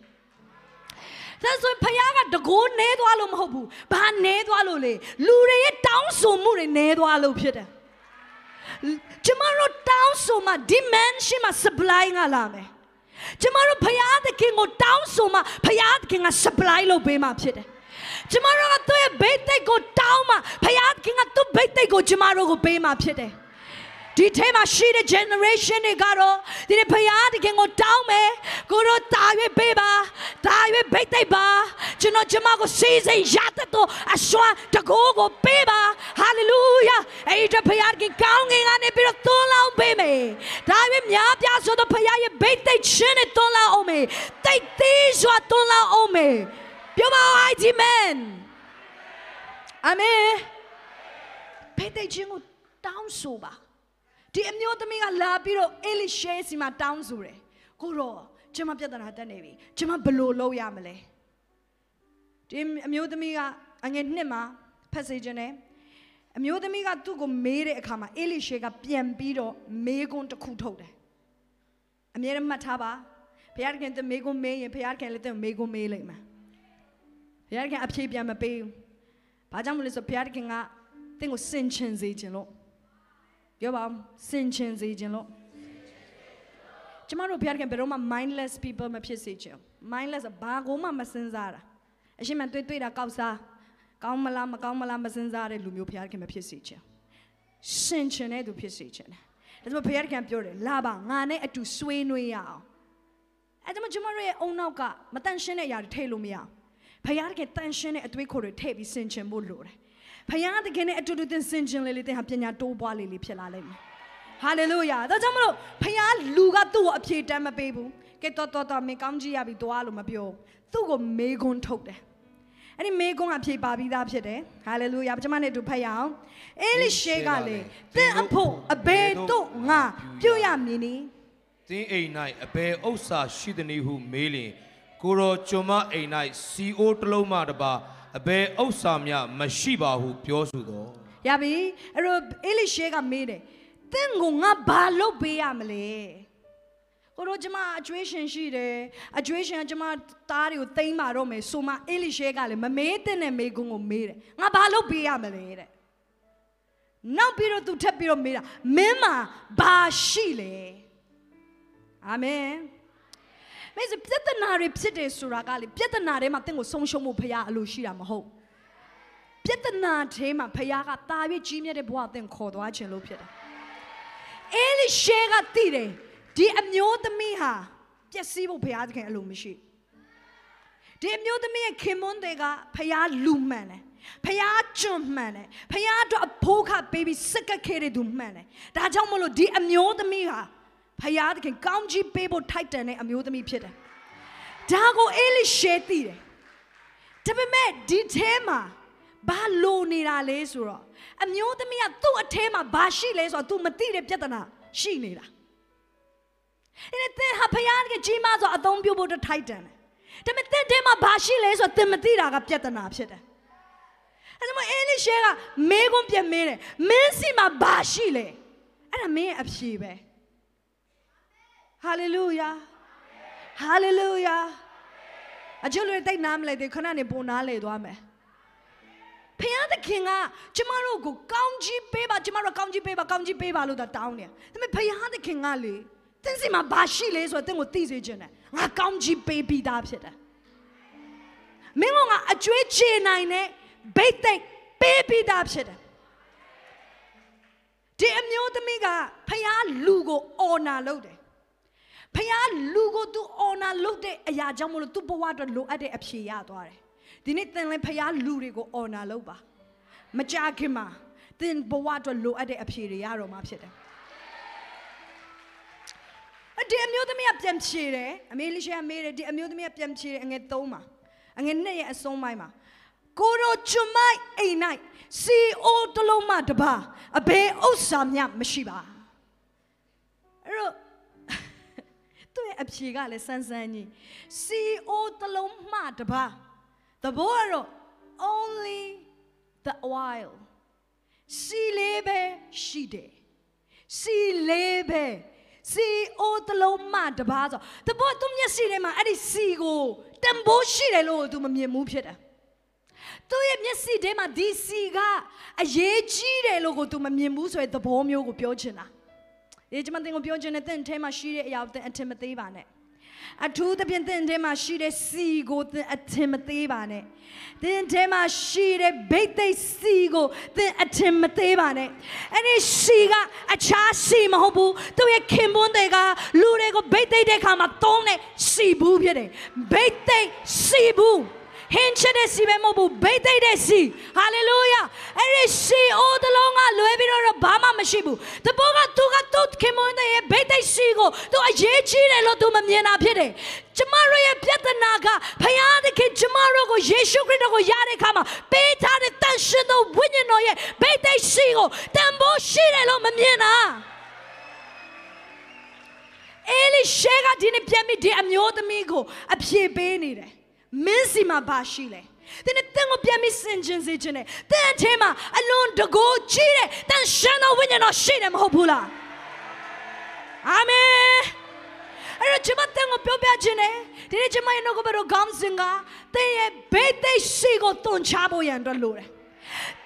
ဒါဆိုဖခင်ကတကိုးနေသွားလို့မဟုတ်ဘူးဘာနေသွားလို့လေလူတွေရဲ့တောင်းဆိုမှုတွေနေသွားလို့ဖြစ်တယ်ကျမတို့တောင်းဆိုမှ dimension မှာ supply ငါလာမယ်ကျမတို့ဖခင်သခင်ကိုတောင်းဆိုမှဖခင်သခင်က supply လုပ်ပေးမှဖြစ်တယ် ကျမတို့ကသူ့ရဲ့ဘိတ်သိက်ကိုတောင်းမှဖခင်ခင်ကသူ့ဘိတ်သိက်ကိုကျမတို့ကိုပေးမှဖြစ်တယ်ဒီထဲမှာရှိတဲ့ generation တွေကတော့ဒီနေ့ဖခင်တခင်ကိုတောင်းမယ်ကိုတို့တာရွေးပေးပါတာရွေးဘိတ်သိက်ပါကျွန်တော်ကျမကိုစီစဉ်ရတဲ့တော့အစွမ်းတကိုးကိုပေးပါဟာလေလုယာအဲ့ဒီဖခင်ကကောင်းငင်ကနေပြီးတော့သွန်းလောင်းပေးမယ်ဒါရွေးများပြားဆိုတော့ဖခင်ရဲ့ဘိတ်သိက်ချင်းနဲ့သွန်းလောင်းအောင်မယ်တိတ်သေးစွာသွန်းလောင်းအောင်မယ် ပြောပါဦးအာမင်အာမင်ဖေးတဲ့ချင်းကိုတောင်းဆိုပါဒီအမျိုးသမီးကလာပြီးတော့အေလိရှဲစီမှာတောင်းဆိုတယ်ကိုတော့ကျမပြဿနာတက်နေပြီကျမဘယ်လိုလုပ်ရမလဲဒီအမျိုးသမီးကအငယ်နှစ်မှာဖတ်စေခြင်းနဲ့အမျိုးသမီးကသူ့ကိုမေးတဲ့အခါမှာအေလိရှဲကပြန်ပြီးတော့မေးခွန်းတစ်ခုထုတ်တယ်အမြဲတမ်းမှတ်ထားပါဘုရားခင်တမေးခွန်းမေးရင်ဘုရားခင်လည်းတမေးခွန်းမေးလိုက်မှာ ဘုရားခင်အဖြေပြန်မပေးဘူးဘာကြောင့်မလဲဆိုဘုရားခင်ကတင့်ကိုစင်ချင်စေခြင်းလို့ပြောပါဦးစင်ချင်စေခြင်းလို့ကျမတို့ဘုရားခင်ဘယ်တော့မှ mindless people မဖြစ်စေချင် mindless ဘာကိုမှမစင်စားတာအရှင်မတွေ့တွေ့တာကောက်စားကောင်းမလားမကောင်းမလားမစင်စားတဲ့လူမျိုးဘုရားခင်မဖြစ်စေချင်စင်ချင်တဲ့သူဖြစ်စေချင်တယ်ဒါဆိုဘုရားခင်ပြောတယ်လာပါငါနဲ့အတူဆွေးနွေးရအောင်အဲ့ဒါမှကျမတို့ရဲ့အုံနောက်ကမတန်ရှင်းတဲ့အရာတွေထည့်လို့မရအောင် ဖယားတကယ်တန်ရှင်းတဲ့အတွေးခေါ်တွေထည့်ပြီးဆင်ခြင်ဖို့လိုတယ်ဖယားတကယ်နဲ့အတူတူသင်ဆင်ခြင်လေလေသင်ဟာပညာတိုးပွားလေလေဖြစ်လာလိမ့်မယ်ဟာလေလုယာဒါကြောင့်မလို့ဖယားလူကသူ့ကိုအပြေတမ်းမပေးဘူးကဲတော်တော်တော်မင်းကောင်းကြီးရပြီသွားလို့မပြောသူ့ကိုမေခွန်းထုတ်တယ်အဲ့ဒီမေခွန်းကဖြေပါပြီးသားဖြစ်တယ်ဟာလေလုယာကျွန်မနဲ့အတူဖတ်ရအောင်အေလိရှေကလည်းသင်အဖို့အဘယ်တို့ငါပြုတ်ရမည်နီသင်အိမ်၌အဘယ်ဥစ္စာရှိသည်နည်းဟုမေးလျင် ကိုရောကျွန်မအိမ်၌စီအိုးတစ်လုံးမှတပါအဘယ်ဥစ္စာမျှမရှိပါဟုပြောဆိုတော့ရပြီအဲ့တော့အေလိရှေကမေးတယ်တင့်ကိုငါဘာလုပ်ပေးရမလဲကိုတို့ကျမအကျွေးရှင်ရှိတယ်အကျွေးရှင်ကကျမသားတွေကိုတိမ့်ပါတော့မယ်ဆိုမှအေလိရှေကလည်းမမေးတဲ့နဲ့မေးခွန်းကိုမေးတယ်ငါဘာလုပ်ပေးရမလဲတဲ့နောက်ပြီးတော့သူထပ်ပြီးတော့မေးတာမင်းမှာဘာရှိလဲအာမင် မေစပြဿနာတွေဖြစ်တယ်ဆိုတာကလေပြဿနာထဲမှာတင့်ကိုဆုံးရှုံးမှုဖရားအလိုရှိတာမဟုတ်ပြဿနာထဲမှာဖရားကတာ၍ကြီးမြတ်တဲ့ဘဝအသင်ခေါ်သွားခြင်းလို့ဖြစ်တယ်အဲလိရှေကတည်တယ်ဒီအမျိုးသမီးဟာပျက်စီးဖို့ဘုရားသခင်အလိုမရှိဒီအမျိုးသမီးရဲ့ခင်မွန်းတွေကဖျားလူမှန်တယ်ဖျားကျွတ်မှန်တယ်ဖျားအတွက်အဖိုးခပေးပြီးစက်ကက်ခဲ့တဲ့သူမှန်တယ်ဒါကြောင့်မလို့ဒီအမျိုးသမီးဟာ ဖျားသခင်ကောင်းကြီးပေးဖို့ထိုက်တန်တဲ့အမျိုးသမီးဖြစ်တယ်ဒါကိုအေလိရှဲသိတယ်ဒါပေမဲ့ဒီထဲမှာဘာလိုနေတာလဲဆိုတော့အမျိုးသမီးကသူ့အထဲမှာဘာရှိလဲဆိုတော့ तू မသိတဲ့ပြဿနာရှိနေတာအဲ့ဒါသင်ဟာဖယားကကြီးမားစွာအသုံးပြုဖို့တထိုက်တန်တယ်ဒါပေမဲ့သင်ထဲမှာဘာရှိလဲဆိုတော့သင်မသိတာကပြဿနာဖြစ်တယ်အဲ့ဒါမှအေလိရှဲကမေးခွန်းပြန်မေးတယ်မင်းစီမှာဘာရှိလဲအဲ့ဒါမင်းရဲ့အဖြေပဲ ဟာလေလုယာဟာလေလုယာအကျိုးတွေတိတ်နားမလဲသေးခဏနေပုံနားလေသွားမယ်ဖခင်သခင်ကကျမတို့ကိုကောင်းကြီးပေးပါကျမတို့ကောင်းကြီးပေးပါကောင်းကြီးပေးပါလို့တောင်းတယ်ဒါပေမဲ့ဖခင်သခင်ကလေသင်စီမှာဘာရှိလဲဆိုတော့သင်ကိုသိစေခြင်းတယ်ငါကောင်းကြီးပေးပြီးသားဖြစ်တယ်မင်းကအကျွေးချေနိုင်တဲ့ဘိတ်သိက်ပေးပြီးသားဖြစ်တယ်ဒီအမျိုးသမီးကဖခင်လူကိုအော်နာလုပ်တယ် ဖခင်လူကိုသူအော်နာလုပ်တဲ့အရာကြောင့်မလို့သူ့ဘဝအတွက်လိုအပ်တဲ့အဖြေရသွားတယ်ဒီနေ့သင်လည်းဖခင်လူတွေကိုအော်နာလုပ်ပါမကြခင်မှာသင်ဘဝအတွက်လိုအပ်တဲ့အဖြေတွေရတော့မှာဖြစ်တယ်အဒီအမျိုးသမီးကပြန်ဖြေတယ်အမေလေးရှာမေးတယ်ဒီအမျိုးသမီးကပြန်ဖြေတယ်အငယ်3မှာအငယ်2ရဲ့အဆုံးပိုင်းမှာကိုရိုချွမိုက်အိမ်၌စီအိုတလုံးမှတပါအဘေဥစ္စာမြမရှိပါအဲ့တော့ သူ့ရဲ့အဖြေကလည်းစမ်းစမ်းကြီးစီအိုတလုံးမှတပါသဘောကတော့ only the while စီလေးပဲရှိတယ်စီလေးပဲစီအိုတလုံးမှတပါဆိုတဘောသူမျက်စိထဲမှာအဲ့ဒီစီကိုတန်ဖိုးရှိတယ်လို့သူမမြင်ဘူးဖြစ်တယ်သူရဲ့မျက်စိထဲမှာဒီစီကအရေးကြီးတယ်လို့ကိုသူမမြင်ဘူးဆိုတဲ့သဘောမျိုးကိုပြောချင်တာ ဒီကျွန်မတင်ကိုပြောချင်တဲ့တင့်ထဲမှာရှိတဲ့အရာကိုတင်အထင်မသေးပါနဲ့အထူးသဖြင့်သင်ထဲမှာရှိတဲ့စီကိုသင်အထင်မသေးပါနဲ့သင်ထဲမှာရှိတဲ့ဘိတ်သိက်စီကိုသင်အထင်မသေးပါနဲ့အဲ့ဒီစီကအခြားစီမဟုတ်ဘူးသူရဲ့ခင်ပွန်းတွေကလူတွေကိုဘိတ်သိက်တဲ့ခါမှာသုံးတဲ့စီဘူးဖြစ်တယ်ဘိတ်သိက်စီဘူး ဟင်းချက်တဲ့စီပဲမဟုတ်ဘူးဘိတ်သိက်တဲ့စီဟာလေလုယာအဲ့ဒီစီအိုးတလုံးကလွဲပြီးတော့ဘာမှမရှိဘူးတဘောကသူကသူ့ခင်မွန်းတဲ့ဘိတ်သိက်စီကိုသူအရေးကြီးတယ်လို့သူမမြင်တာဖြစ်တယ်ကျမတို့ရဲ့ပြဿနာကဖယားသခင်ကျမတို့ကိုယေရှုခရစ်တော်ကိုရတဲ့အခါမှာပေးထားတဲ့တန်ရှင်သောဝိညာဉ်တော်ရဲ့ဘိတ်သိက်စီကိုတန်ဖိုးရှိတယ်လို့မမြင်တာအေလိရှေကဒီနေ့ပြန်ပြီးဒီအမျိုးသမီးကိုအဖြေပေးနေတယ် မင်းစီမှာဘာရှိလဲတင်းနဲ့တင်းကိုပြန်ပြီးစင်ကျင်စေခြင်းနဲ့တင်းအထဲမှာအလွန်တကိုးကြီးတဲ့တန်ရှင်းသောဝိညာဉ်တော်ရှိတယ်မဟုတ်ဘူးလားအာမင်အဲ့တော့ကျွန်မတင်းကိုပြောပြခြင်းနဲ့ဒီနေ့ကျွန်မရဲ့နှုတ်ကပတော်ခေါင်းစဉ်ကတင်းရဲ့ဘေးသိရှိကိုတွန်ချဖို့ရန်အတွက်လိုတယ်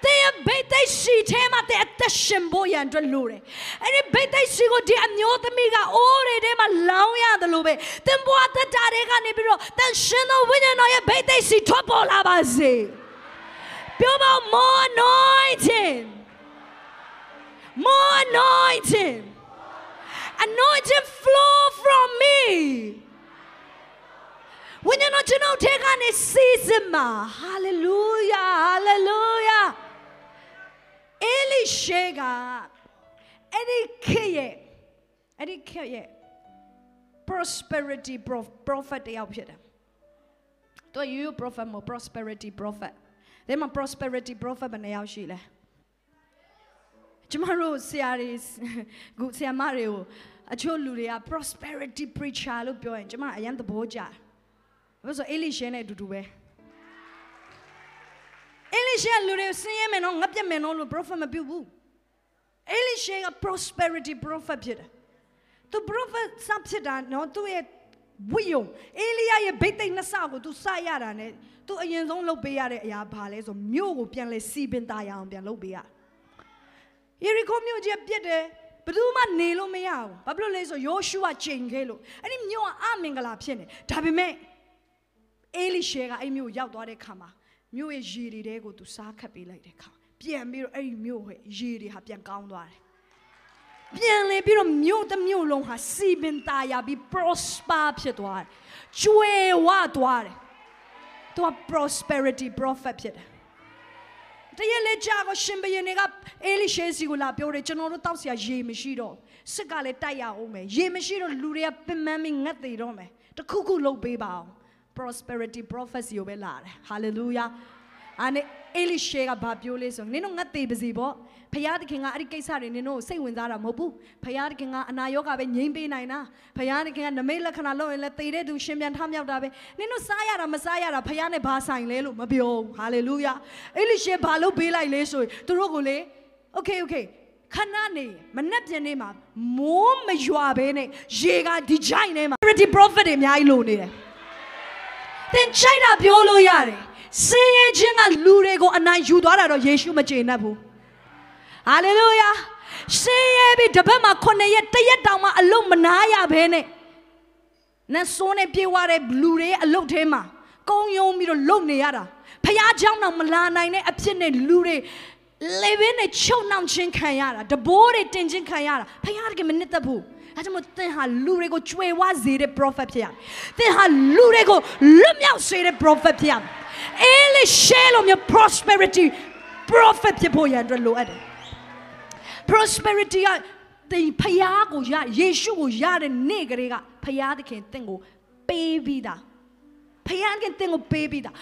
တဲ့ဘိတ်သိရှိထဲမှာတဲ့အသက်ရှင်ဖို့ရန်အတွက်လိုတယ်။အဲ့ဒီဘိတ်သိရှိကိုဒီအမျိုးသမီးကအိုးတွေထဲမှာလောင်းရတယ်လို့ပဲ။သင်ဘွားတက်တာတွေကနေပြီးတော့တန်ရှင်သောဝိညာဉ်တော်ရဲ့ဘိတ်သိရှိထွက်ပေါ်လာပါစေ။ပြောပါ more anointing more anointing anointing flow from me ဝိညာဉ်တော်ကျွန်တော်ထဲကနေစီးစမှာ hallelujah hallelujah အေလိရှေကအဲ့ဒီခေတ်ရဲ့အဲ့ဒီခေတ်ရဲ့ prosperity prophet တယောက်ဖြစ်တယ်။သူရိုးရိုး prophet မဟုတ် prosperity prophet ။ဒါမှ prosperity prophet ဘယ်နှယောက်ရှိလဲ။ကျမတို့ဆရာတွေခုဆရာမတွေကိုအချို့လူတွေက prosperity preacher လို့ပြောရင်ကျမအရင်သဘောကျတယ်။ ဘာလို့ဆိုအေလိရှဲနဲ့အတူတူပဲအေလိရှဲလူတွေဆင်းရဲမယ်နော်ငတ်ပြတ်မယ်နော်လို့ prophet မပြုတ်ဘူးအေလိရှဲက prosperity prophet ဖြစ်တယ်သူ prophet စဖြစ်တာနော်သူ့ရဲ့ဝိယုံအေလိယရဲ့ဗိတ်သိက်နှစ်ဆကိုသူစရတာ ਨੇ သူအရင်ဆုံးလုပ်ပေးရတဲ့အရာဘာလဲဆိုမြို့ကိုပြန်လဲစီပင်သားရအောင်ပြန်လုပ်ပေးရယေရီခိုမြို့ကြီးပြက်တယ်ဘယ်သူမှနေလို့မရဘူးဘာဖြစ်လို့လဲဆိုယောရှုကချိန်ခဲလို့အဲ့ဒီမြို့ကအမင်္ဂလာဖြစ်နေဒါပေမဲ့ အေလိရှေကအဲ့မြို့ရောက်သွားတဲ့ခါမှာမြို့ရဲ့ရေတွေတဲကိုသူစားခတ်ပေးလိုက်တဲ့ခါပြန်ပြီးတော့အဲ့ဒီမြို့ရဲ့ရေတွေဟာပြန်ကောင်းသွားတယ်ပြန်လေပြီးတော့မြို့တစ်မြို့လုံးဟာစီပင်သားရပြီး prosper ဖြစ်သွားတယ်ကျွေဝသွားတယ်သူက prosperity prophet ဖြစ်တယ်တရက်လေကြာကိုရှင်ဘရင်တွေကအေလိရှေစီကိုလာပြောတယ်ကျွန်တော်တို့တောက်ဆရာရေမရှိတော့စစ်ကလည်းတိုက်ရအောင်မယ်ရေမရှိတော့လူတွေကပင်မမင်းငတ်သေးတော့မယ်တခုခုလုပ်ပေးပါအောင် prosperity prophecy ကိုပဲလာတယ် hallelujah အဲ့အေလိရှေကဘာပြောလဲဆိုနင်တို့ငတ်သေးပါစေပေါ့ဖယားသခင်ကအဲ့ဒီကိစ္စတွေနင်တို့စိတ်ဝင်စားတာမဟုတ်ဘူးဖယားသခင်ကအနာရောဂါပဲငြိမ်းပေးနိုင်တာဖယားသခင်ကနမိတ်လက္ခဏာလုပ်ရင်လည်းသေတဲ့သူရှင်ပြန်ထမြောက်တာပဲနင်တို့စားရတာမစားရတာဖယားနဲ့ဘာဆိုင်လဲလို့မပြောဘူးဟာလေလုယာအေလိရှေဘာလို့ပေးလိုက်လဲဆိုရင်သူတို့ကလေ okay okay ခဏနေမနှက်ပြင်းနေမှာမိုးမရွာဘဲနဲ့ရေကဒီ giant ထဲမှာ pretty prophet တွေအများကြီးလိုနေတယ် သင်ချိုက်တာပြောလို့ရတယ်စင်ရဲ့ချင်းကလူတွေကိုအနိုင်ယူသွားတာတော့ယေရှုမကျေနပ်ဘူးဟာလေလုယာစင်ရဲ့ပြီးတပတ်မှာ9ရက်တရက်တောင်မှအလုံးမနာရဘဲနဲ့နတ်ဆိုးနဲ့ပြေးသွားတဲ့လူတွေရဲ့အလုတ်ထဲမှာကုန်းယုံပြီးတော့လုံနေရတာဖះเจ้าတော့မလာနိုင်တဲ့အဖြစ်နဲ့လူတွေလေဘင်းနဲ့ချုပ်နှောင်ခြင်းခံရတာတဘိုးတွေတင်ခြင်းခံရတာဖះတကယ်မနစ်သက်ဘူး အဲကြောင့်မို့သင်ဟာလူတွေကိုကြွယ်ဝစေတဲ့ prophet ဖြစ်ရသင်ဟာလူတွေကိုလွတ်မြောက်စေတဲ့ prophet ဖြစ်ရအေးလေရှဲလို့မျိုး prosperity prophet ဖြစ်ဖို့ရန်အတွက်လိုအပ်တယ် prosperity ကသင်ဖယားကိုရယေရှုကိုရတဲ့နေ့ကလေးကဖယားသခင်သင်ကိုပေးပြီးသားဖယားသခင်သင်ကိုပေးပြီးသား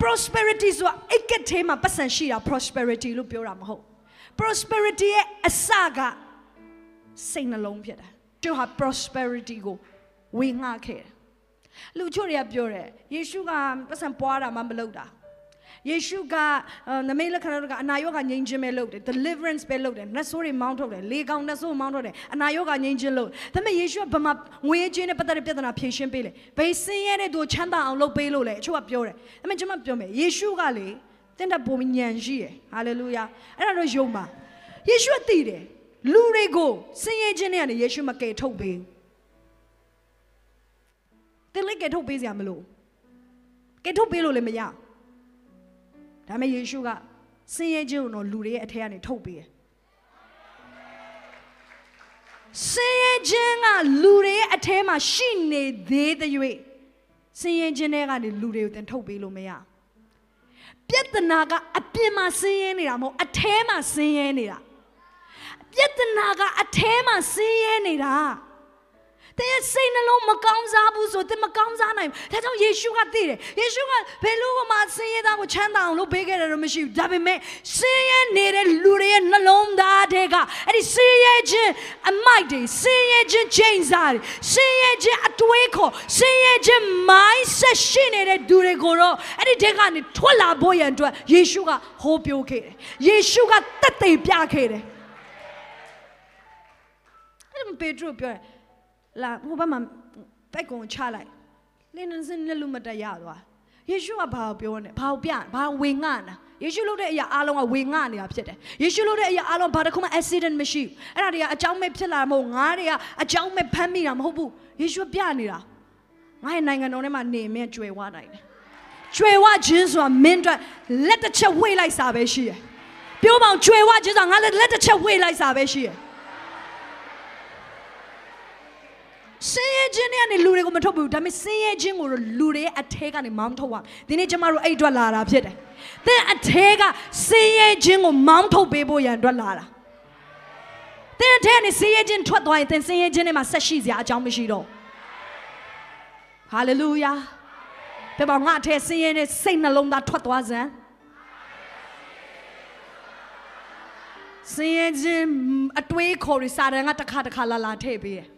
prosperity ဆိုတာအိတ်ကထဲမှာပတ်စံရှိတာ prosperity လို့ပြောတာမဟုတ် prosperity ရဲ့အစကစိတ်နှလုံးဖြစ်တယ် သူဟာ prosperity ကိုဝေငှခဲ့တယ်လူချို့တွေကပြောတယ်ယေရှုကပတ်စံပွားတာမှမလုပ်တာယေရှုကနမိတ်လက္ခဏာကအနာရောဂါငြိမ်းခြင်းပဲလုပ်တယ် deliverance ပဲလုပ်တယ်နတ်ဆိုးတွေမောင်းထုတ်တယ်လေကောင်နတ်ဆိုးမောင်းထုတ်တယ်အနာရောဂါငြိမ်းခြင်းလုပ်ဒါပေမဲ့ယေရှုကဘာမှငွေချင်းနဲ့ပတ်သက်တဲ့ပြဿနာဖြေရှင်းပေးလေဘယ်စင်းရဲတဲ့သူချမ်းသာအောင်လုပ်ပေးလို့လဲအချို့ကပြောတယ်ဒါပေမဲ့ကျွန်မပြောမယ်ယေရှုကလေတင်းတဲ့ပုံညံရှိရယ်ဟာလေလုယာအဲ့ဒါတော့ယုံပါယေရှုကသိတယ် လူတွေကိုစင်းရဲခြင်းတွေကနေယေရှုမကယ်ထုတ်ပေးတင်းလက်ကယ်ထုတ်ပေးစရာမလိုကယ်ထုတ်ပေးလို့လည်းမရဘူးဒါပေမဲ့ယေရှုကဆင်းရဲခြင်းကိုတော့လူတွေရဲ့အထက်ကနေထုတ်ပေးတယ်ဆင်းရဲခြင်းကလူတွေရဲ့အထဲမှာရှိနေသေးတဲ့၍ဆင်းရဲခြင်းတွေကနေလူတွေကိုတင်ထုတ်ပေးလို့မရပြဿနာကအပြင်မှာဆင်းရဲနေတာမဟုတ်အထဲမှာဆင်းရဲနေတာ ပြဿနာကအထဲမှာဆင်းရဲနေတာတဲ့ရဲ့စိတ်နှလုံးမကောင်းစားဘူးဆိုတဲ့မကောင်းစားနိုင်ဘူးဒါကြောင့်ယေရှုကသိတယ်ယေရှုကဘယ်လိုမှဆင်းရဲသားကိုချမ်းသာအောင်လုပ်ပေးခဲ့တယ်တော့မရှိဘူးဒါပေမဲ့ဆင်းရဲနေတဲ့လူတွေရဲ့နှလုံးသားတွေကအဲ့ဒီဆင်းရဲခြင်းအမိုက်တွေဆင်းရဲခြင်းချိန်စားတွေဆင်းရဲခြင်းအတွေးခေါ်ဆင်းရဲခြင်း mindset ရှိနေတဲ့သူတွေကိုတော့အဲ့ဒီတဲ့ကနေထွက်လာဖို့ရန်အတွက်ယေရှုကဟောပြောခဲ့တယ်ယေရှုကတက်သိပြခဲ့တယ်အဲ့ဒါ ပေထရိုပြောတယ်လာဟိုဘက်မှာတိုက်ကုံချလိုက်လင်းနေစင်းနဲ့လူမတရသွားယေရှုကဘာပြောနေဘာပြဘာဝေငှနာယေရှုလုပ်တဲ့အရာအားလုံးကဝေငှနေတာဖြစ်တယ်ယေရှုလုပ်တဲ့အရာအားလုံးဘာတစ်ခုမှ accident မရှိဘူးအဲ့ဒါတွေကအကြောင်းမဲ့ဖြစ်လာမဟုတ်ငါတွေကအကြောင်းမဲ့ဖမ်းမိတာမဟုတ်ဘူးယေရှုပြနေတာငါရဲ့နိုင်ငံတော်ထဲမှာနေမင်းကြွယ်ဝနိုင်တယ်ကြွယ်ဝခြင်းဆိုတာမင်းအတွက်လက်တစ်ချက်ဝေ့လိုက်စာပဲရှိရယ်ပြောပါအောင်ကြွယ်ဝခြင်းဆိုတာငါလက်လက်တစ်ချက်ဝေ့လိုက်စာပဲရှိရယ် ဆင်းရဲခြင်းတွေကနေလူတွေကိုမထုတ်ဘူးဒါပေမဲ့ဆင်းရဲခြင်းကိုတော့လူတွေရဲ့အထဲကနေမောင်းထုတ်ရဒီနေ့ကျမတို့အဲ့အတွက်လာတာဖြစ်တယ်သင်အထဲကဆင်းရဲခြင်းကိုမောင်းထုတ်ပေးဖို့ရန်အတွက်လာတာသင်အထဲကနေဆင်းရဲခြင်းထွက်သွားရင်သင်ဆင်းရဲခြင်းတွေမှာဆက်ရှိစရာအကြောင်းမရှိတော့ဟာလေလုယာပြပါငါအထဲဆင်းရဲတဲ့စိတ်နှလုံးသားထွက်သွားစမ်းဆင်းရဲခြင်းအတွေးခေါ်ရစာတန်ကတစ်ခါတစ်ခါလာလာထည့်ပေးတယ်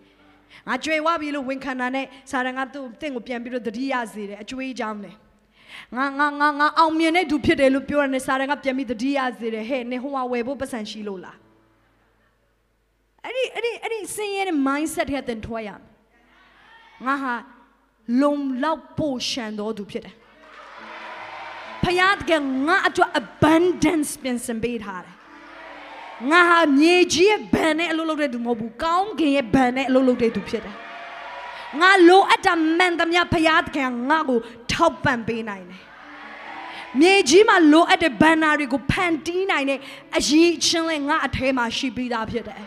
ငါကြွေဝပြီလို့ဝန်ခံတာနဲ့စာရန်ကသူ့တင့်ကိုပြန်ပြီးတော့တတိယစေတယ်အကျွေးကြောင်းတယ်ငါငါငါငါအောင်မြင်တဲ့သူဖြစ်တယ်လို့ပြောရတဲ့စာရန်ကပြန်ပြီးတတိယစေတယ်ဟဲ့နေဟိုဟာဝယ်ဖို့ပတ်စံရှိလို့လားအဲ့ဒီအဲ့ဒီအဲ့ဒီစင်ရဲ့ mindset ထဲတင်ထွက်ရငါဟာလုံလောက်ပိုရှန်တော်သူဖြစ်တယ်ဖယားကငါအတွက် abundance ပြင်ဆင်ပေးထားတယ် ငါဟာမြေကြီးရဲ့ဘန်နဲ့အလုပ်လုပ်တဲ့သူမဟုတ်ဘူးကောင်းကင်ရဲ့ဘန်နဲ့အလုပ်လုပ်တဲ့သူဖြစ်တယ်ငါလိုအပ်တာမှန်သမျှဖရားသခင်ငါ့ကိုထောက်ပံ့ပေးနိုင်တယ်မြေကြီးမှာလိုအပ်တဲ့ဘန်နာတွေကိုဖန်တီးနိုင်တဲ့အရေးချင်းလဲငါအထဲမှာရှိပြီးသားဖြစ်တယ်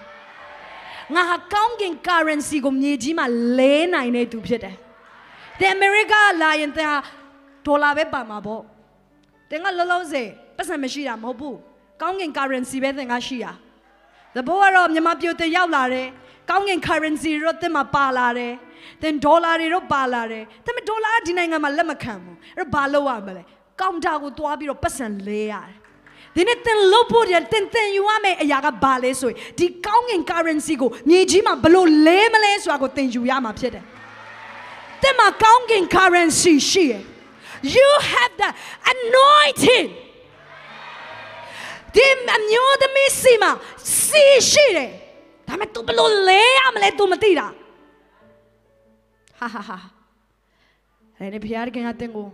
ငါဟာကောင်းကင် currency ကိုမြေကြီးမှာလဲနိုင်တဲ့သူဖြစ်တယ်တဲ့ America လာရင်တဲ့ဒေါ်လာပဲပါမှာပေါ့တင်ကလောလောဆယ်ပတ်စံမရှိတာမဟုတ်ဘူး ကောင်းကင် currency ပဲတင်ကရှိတာသဘောကတော့မြန်မာပြည်တင်ရောက်လာတယ်ကောင်းကင် currency တွေတော့တင်မှာပါလာတယ်တင်ဒေါ်လာတွေတော့ပါလာတယ်ဒါပေမဲ့ဒေါ်လာကဒီနိုင်ငံမှာလက်မခံဘူးအဲ့တော့ဘာလုပ်ရမလဲကောင်တာကိုသွားပြီးတော့ပတ်စံလဲရတယ်ဒီနေ့တင်လို့ဖို့တယ်တင်တင်ယူရမယ့်အရာကဘာလဲဆိုရင်ဒီကောင်းကင် currency ကိုမြေကြီးမှာဘယ်လို့လဲမလဲဆိုတာကိုတင်ယူရမှာဖြစ်တယ်တင်မှာကောင်းကင် currency ရှိရယ် you have the anointing ဒီအမျိုးသမီးစီမှာစီရှိတယ်ဒါပေမဲ့ तू ဘယ်လို့လဲရမလဲ तू မသိတာဟာဟာဟာအဲ့ဒီဖျားခင်ကတင်ကို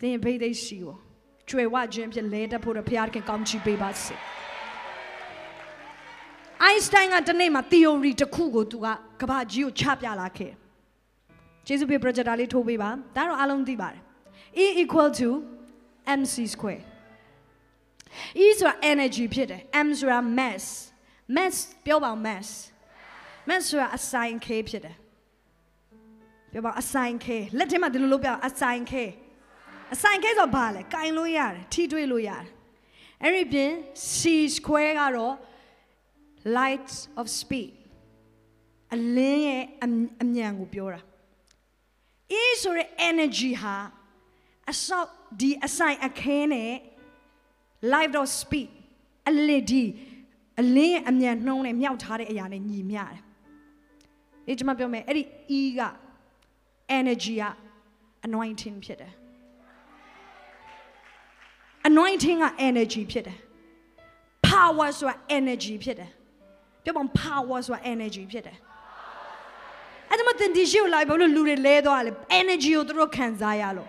တင်ရဲ့ဘိတ်သိက်ရှိကိုကျွေဝခြင်းဖြစ်လဲတတ်ဖို့တော့ဖျားခင်ကောင်းချီးပေးပါစေအိုင်းစတိုင်းကတနေ့မှာ theory တစ်ခုကိုသူကကဘာကြီးကိုချပြလာခဲ့ကျေးဇူးပြု projector လေးထိုးပေးပါဒါတော့အားလုံးသိပါတယ် E equal to mc square E ဆိုတာ energy ဖြစ်တယ် M ဆိုတာ mass mass ပြောပါဦး mass mass ဆိုတာ assign k ဖြစ်တယ်ပြောပါဦး assign k လက်ထဲမှာဒီလိုလုပ်ပြအောင် assign k assign k ဆိုတော့ဘာလဲကင်လို့ရတယ်ထိတွေ့လို့ရတယ်အဲ့ဒီပြင် c square ကတော့ light of speed အလင်းရဲ့အအမြန်ကိုပြောတာ E ဆိုတဲ့ energy ဟာအဆောက်ဒီအဆိုင်အခင်းနဲ့ life of speed အလစ်ဒီအလင်းရဲ့အမြန်နှုံးနဲ့မြောက်ထားတဲ့အရာနဲ့ညီမျှတယ်။ဒီကျွန်မပြောမယ်အဲ့ဒီ E က energy က anointing ဖြစ်တယ်။ anointing က energy ဖြစ်တယ်။ power ဆိုတာ energy ဖြစ်တယ်။ပြောပါဦး power ဆိုတာ energy ဖြစ်တယ်။အဲ့ဒါမှတင်ဒီရှိကိုလိုက်ဘာလို့လူတွေလဲသွားလဲ energy ကိုသူတို့ခံစားရလို့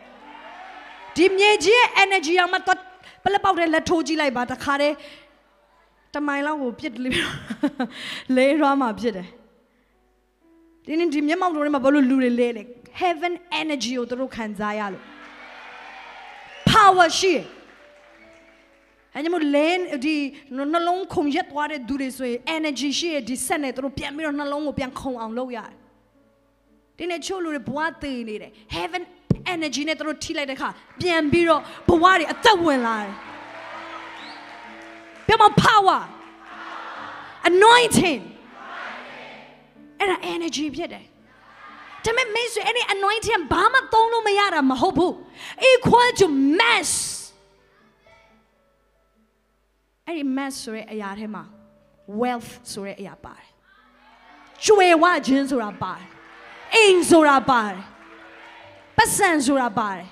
ဒီမြေကြီးရဲ့ energy အောင်မတော့ ပလက်ပေါက်တဲ့လက်ထိုးကြည့်လိုက်ပါတခါတည်းတမိုင်လောက်ကိုပြစ်လေးလဲရွာမှာဖြစ်တယ်ဒီနေ့ဒီမျက်မှောက်တို့ထဲမှာဘာလို့လူတွေလဲလဲ heaven energy ကိုသူတို့ခံစားရလို့ power ရှိတယ်အဲ့ဒီမို့လင်းဒီနှလုံးခုန်ရက်သွားတဲ့သူတွေဆိုရင် energy ရှိရဒီဆက်နဲ့သူတို့ပြန်ပြီးတော့နှလုံးကိုပြန်ခုန်အောင်လုပ်ရတယ်ဒီနေ့ချို့လူတွေဘဝသေးနေတယ် heaven energy နဲ့သူတို့ထိလိုက်တဲ့အခါပြန်ပြီးတော့ဘဝတွေအသက်ဝင်လာတယ်ပြောမ power anointing အဲ့ဒါ energy ဖြစ်တယ်ဒါပေမဲ့မင်းဆိုအဲ့ဒီ anointing ဘာမှသုံးလို့မရတာမဟုတ်ဘူး equal to mass အဲ့ဒီ mass ဆိုတဲ့အရာထဲမှာ wealth ဆိုတဲ့အရာပါတယ်ကျွေဝခြင်းဆိုတာပါတယ်အိမ်ဆိုတာပါတယ် ပတ်စံဆိုတာပါတယ်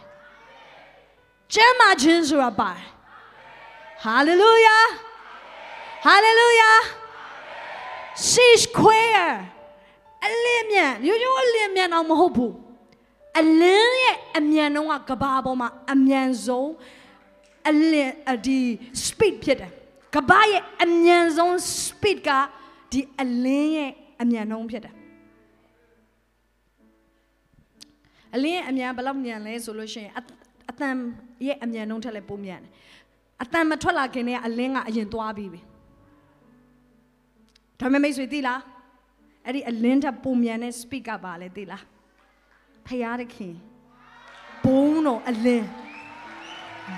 ကျမ်းမာခြင်းဆိုတာပါတယ်ဟာလေလုယာဟာလေလုယာ six square အလင်းမြန်ရိုးရိုးအလင်းမြန်တော့မဟုတ်ဘူးအလင်းရဲ့အမြန်တော့ကကဘာပေါ်မှာအမြန်ဆုံးအလင်းအဒီ speed ဖြစ်တယ်ကဘာရဲ့အမြန်ဆုံး speed ကဒီအလင်းရဲ့အမြန်နှုန်းဖြစ်တယ် အလင်းအမြန်ဘယ်လောက်မြန်လဲဆိုလို့ရှိရင်အတန်ရဲ့အမြန်နှုန်းထက်လည်းပိုမြန်တယ်အတန်မထွက်လာခင်တည်းကအလင်းကအရင်သွားပြီးပြီဒါပေမဲ့မိတ်ဆွေသိလားအဲ့ဒီအလင်းထက်ပိုမြန်တဲ့ speed ကပါလဲသိလားဖယားတခင်ဘုံတော်အလင်း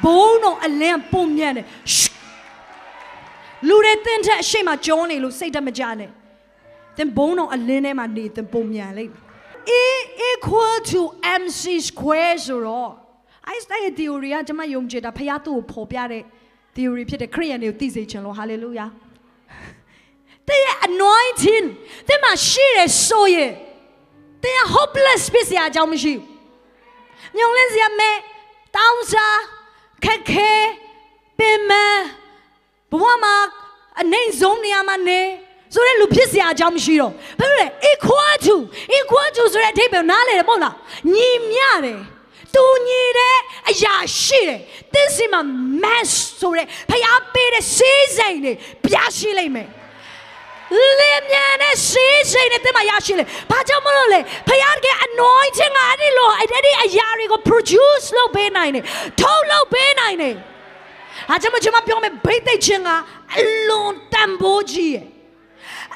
ဘုံတော်အလင်းပုံမြန်တယ်လူတွေတင်းထက်အရှိမကြောနေလို့စိတ်တမကြနဲ့သင်ဘုံတော်အလင်းထဲမှာနေသင်ပုံမြန်လိမ့်မယ် E equal to mc square ဆိုတော့ Einstein ရဲ့ theory ကကျွန်မယုံကြည်တာဖခင်သူ့ကိုဖော်ပြတဲ့ theory ဖြစ်တဲ့ခရိယန်တွေကိုသိစေချင်လို့ hallelujah တဲ့ anointing တဲ့မှာရှိတယ်ဆိုရင်တဲ့ hopeless ဖြစ်စရာအကြောင်းမရှိဘူးညောင်လင်းစရာမဲတောင်းစားခက်ခဲပင်မဘဝမှာအနေဆုံးနေရာမှာနေ ဆိုတဲ့လူဖြစ်စရာအကြောင်းမရှိတော့ဘာလို့လဲ equal to equal to ဆိုတဲ့အဓိပ္ပာယ်နားလည်တယ်မဟုတ်လားညီမျှတယ်တူညီတဲ့အရာရှိတယ်သင်စီမှာ mass ဆိုတဲ့ဖျားပေးတဲ့စီးစိမ်တွေပြရှိလိမ့်မယ်လင်းမြန်တဲ့စီးစိမ်နဲ့တင်မရရှိလေဘာကြောင့်မလို့လဲဖခင်က anointing ကအဲ့ဒီလိုအဲ့ဒီအရာတွေကို produce လုပ်ပေးနိုင်တယ်ထုတ်လုပ်ပေးနိုင်တယ်အားကြောင့်ကျွန်မပြောမယ်ဘိတ်သိက်ခြင်းကအလွန်တန်ဖိုးကြီးရဲ့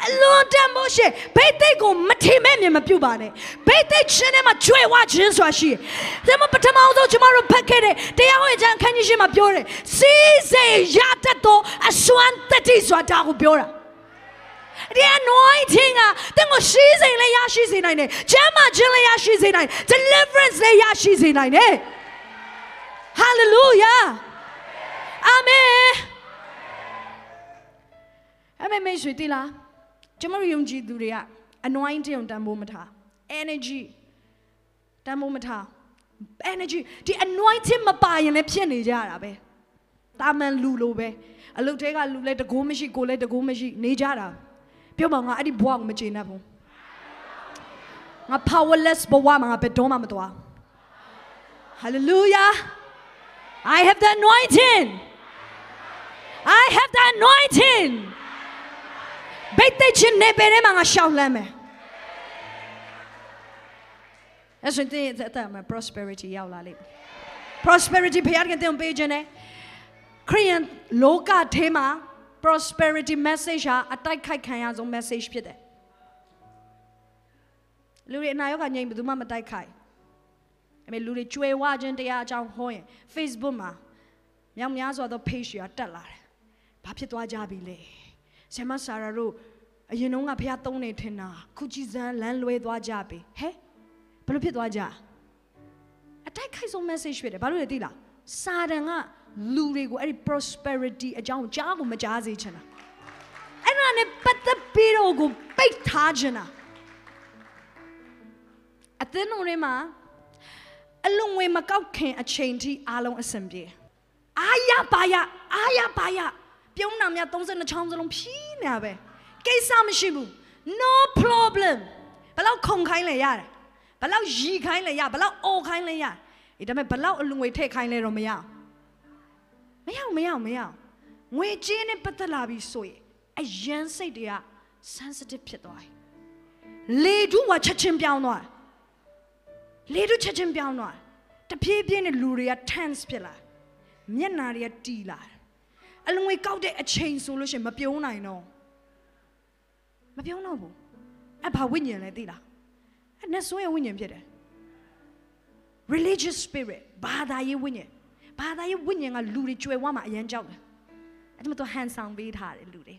အလွန်တန်ဖို့ရှိဘိတ်သိက်ကိုမထင်မဲ့မြင်မပြုတ်ပါနဲ့ဘိတ်သိက်ချင်းထဲမှာကျွဲဝခြင်းဆိုတာရှိတယ်ဒါမှပထမအောင်ဆုံးကျွန်တော်တို့ဖတ်ခဲ့တဲ့တရားဟောခြင်းအခန်းကြီးရှိမှာပြောတယ်စီးစိမ်ရတတ်သောအစွမ်းတတိဆိုတာကိုပြောတာဒီ anointing ကတင်ကိုရှိစိမ်လည်းရရှိစေနိုင်တယ်။ကျမ်းမာခြင်းလည်းရရှိစေနိုင်တယ်။ deliverance လည်းရရှိစေနိုင်တယ်။ hallelujah amen အမေမေရွှေတိလား ကျမတို့ယုံကြည်သူတွေက anointing ကိုတန်ဖိုးမထား energy တန်ဖိုးမထား energy ဒီ anointing မပါရင်လည်းဖြစ်နေကြတာပဲတာမန်လူလိုပဲအလုတ်ထဲကလူလည်းတကိုးမရှိကိုယ်လည်းတကိုးမရှိနေကြတာပြောပါငါအဲ့ဒီဘဝကိုမကျေနပ်ဘူးငါ powerless ဘဝမှာငါဘယ်တော့မှမသွား hallelujah I have the anointing I have the anointing ဘိတ်သိချင်းနေပေထဲမှာငါရှောက်လမ်းမယ်အဲ့ဆိုရင်တဲ့တဲ့မှာ prosperity ရောက်လာလိမ့်မယ် prosperity ဖခင်ကတင်ပေးခြင်းနဲ့ခရိယန်လောကထဲမှာ prosperity message ဟာအတိုက်ခိုက်ခံရဆုံး message ဖြစ်တယ်လူတွေအနာရောဂါငြိမ်ဘယ်သူမှမတိုက်ခိုက်အမေလူတွေကြွယ်ဝခြင်းတရားအကြောင်းဟောရင် Facebook မှာမြောက်များစွာသော page တွေတက်လာတယ်ဘာဖြစ်သွားကြပြီလဲ ဆရာမဆာရာတို့အရင်တုန်းကဖះသုံးနေထင်တာခုကြည်စမ်းလမ်းလွဲသွားကြပြီဟဲဘယ်လိုဖြစ်သွားကြအတိုက်ခိုက်ဆုံး message ဖြစ်တယ်ဘာလို့လဲသိလားစာတန်ကလူတွေကိုအဲ့ဒီ prosperity အကြောင်းကြားကိုမကြားစေချင်တာအဲ့ဒါနဲ့ပတ်သက်ပြီးတော့ကိုပိတ်ထားချင်တာအသင်းတော်တွေမှာအလွန်ငွေမကောက်ခင်အချိန်ထိအားလုံးအဆင်ပြေအာရပါရအာရပါရ ပြုံးနာမြ32ချောင်းစလုံးဖြီးနေတာပဲကိစ္စမရှိဘူး no problem ဘယ်လောက်ခုန်ခိုင်းလဲရတယ်ဘယ်လောက်ရီခိုင်းလဲရဘယ်လောက်အော်ခိုင်းလဲရဒီဒါပေမဲ့ဘယ်လောက်အလွန်ငွေထည့်ခိုင်းလဲတော့မရမရမရမရငွေကြေးနဲ့ပတ်သက်လာပြီဆိုရင်အယမ်းစိတ်တွေက sensitive ဖြစ်သွားတယ်လေတူးကချက်ချင်းပြောင်းသွားတယ်လေတူးချက်ချင်းပြောင်းသွားတယ်တဖြည်းဖြည်းနဲ့လူတွေက tense ဖြစ်လာမျက်နာတွေကတီလာတယ် အလွန်ငွေကောက်တဲ့အချိန်ဆိုလို့ရှိရင်မပြုံးနိုင်တော့မပြုံးတော့ဘူးအဲ့ဘာဝိညာဉ်လဲသိလားအဲ့နဲ့ဆိုးရဲ့ဝိညာဉ်ဖြစ်တယ် religious spirit ဘာသာရေးဝိညာဉ်ဘာသာရေးဝိညာဉ်ကလူတွေကြွယ်ဝမှာအရန်ကြောက်တယ်အဲ့ဒါမှတော့ hand ဆောင်ပေးထားတယ်လူတွေ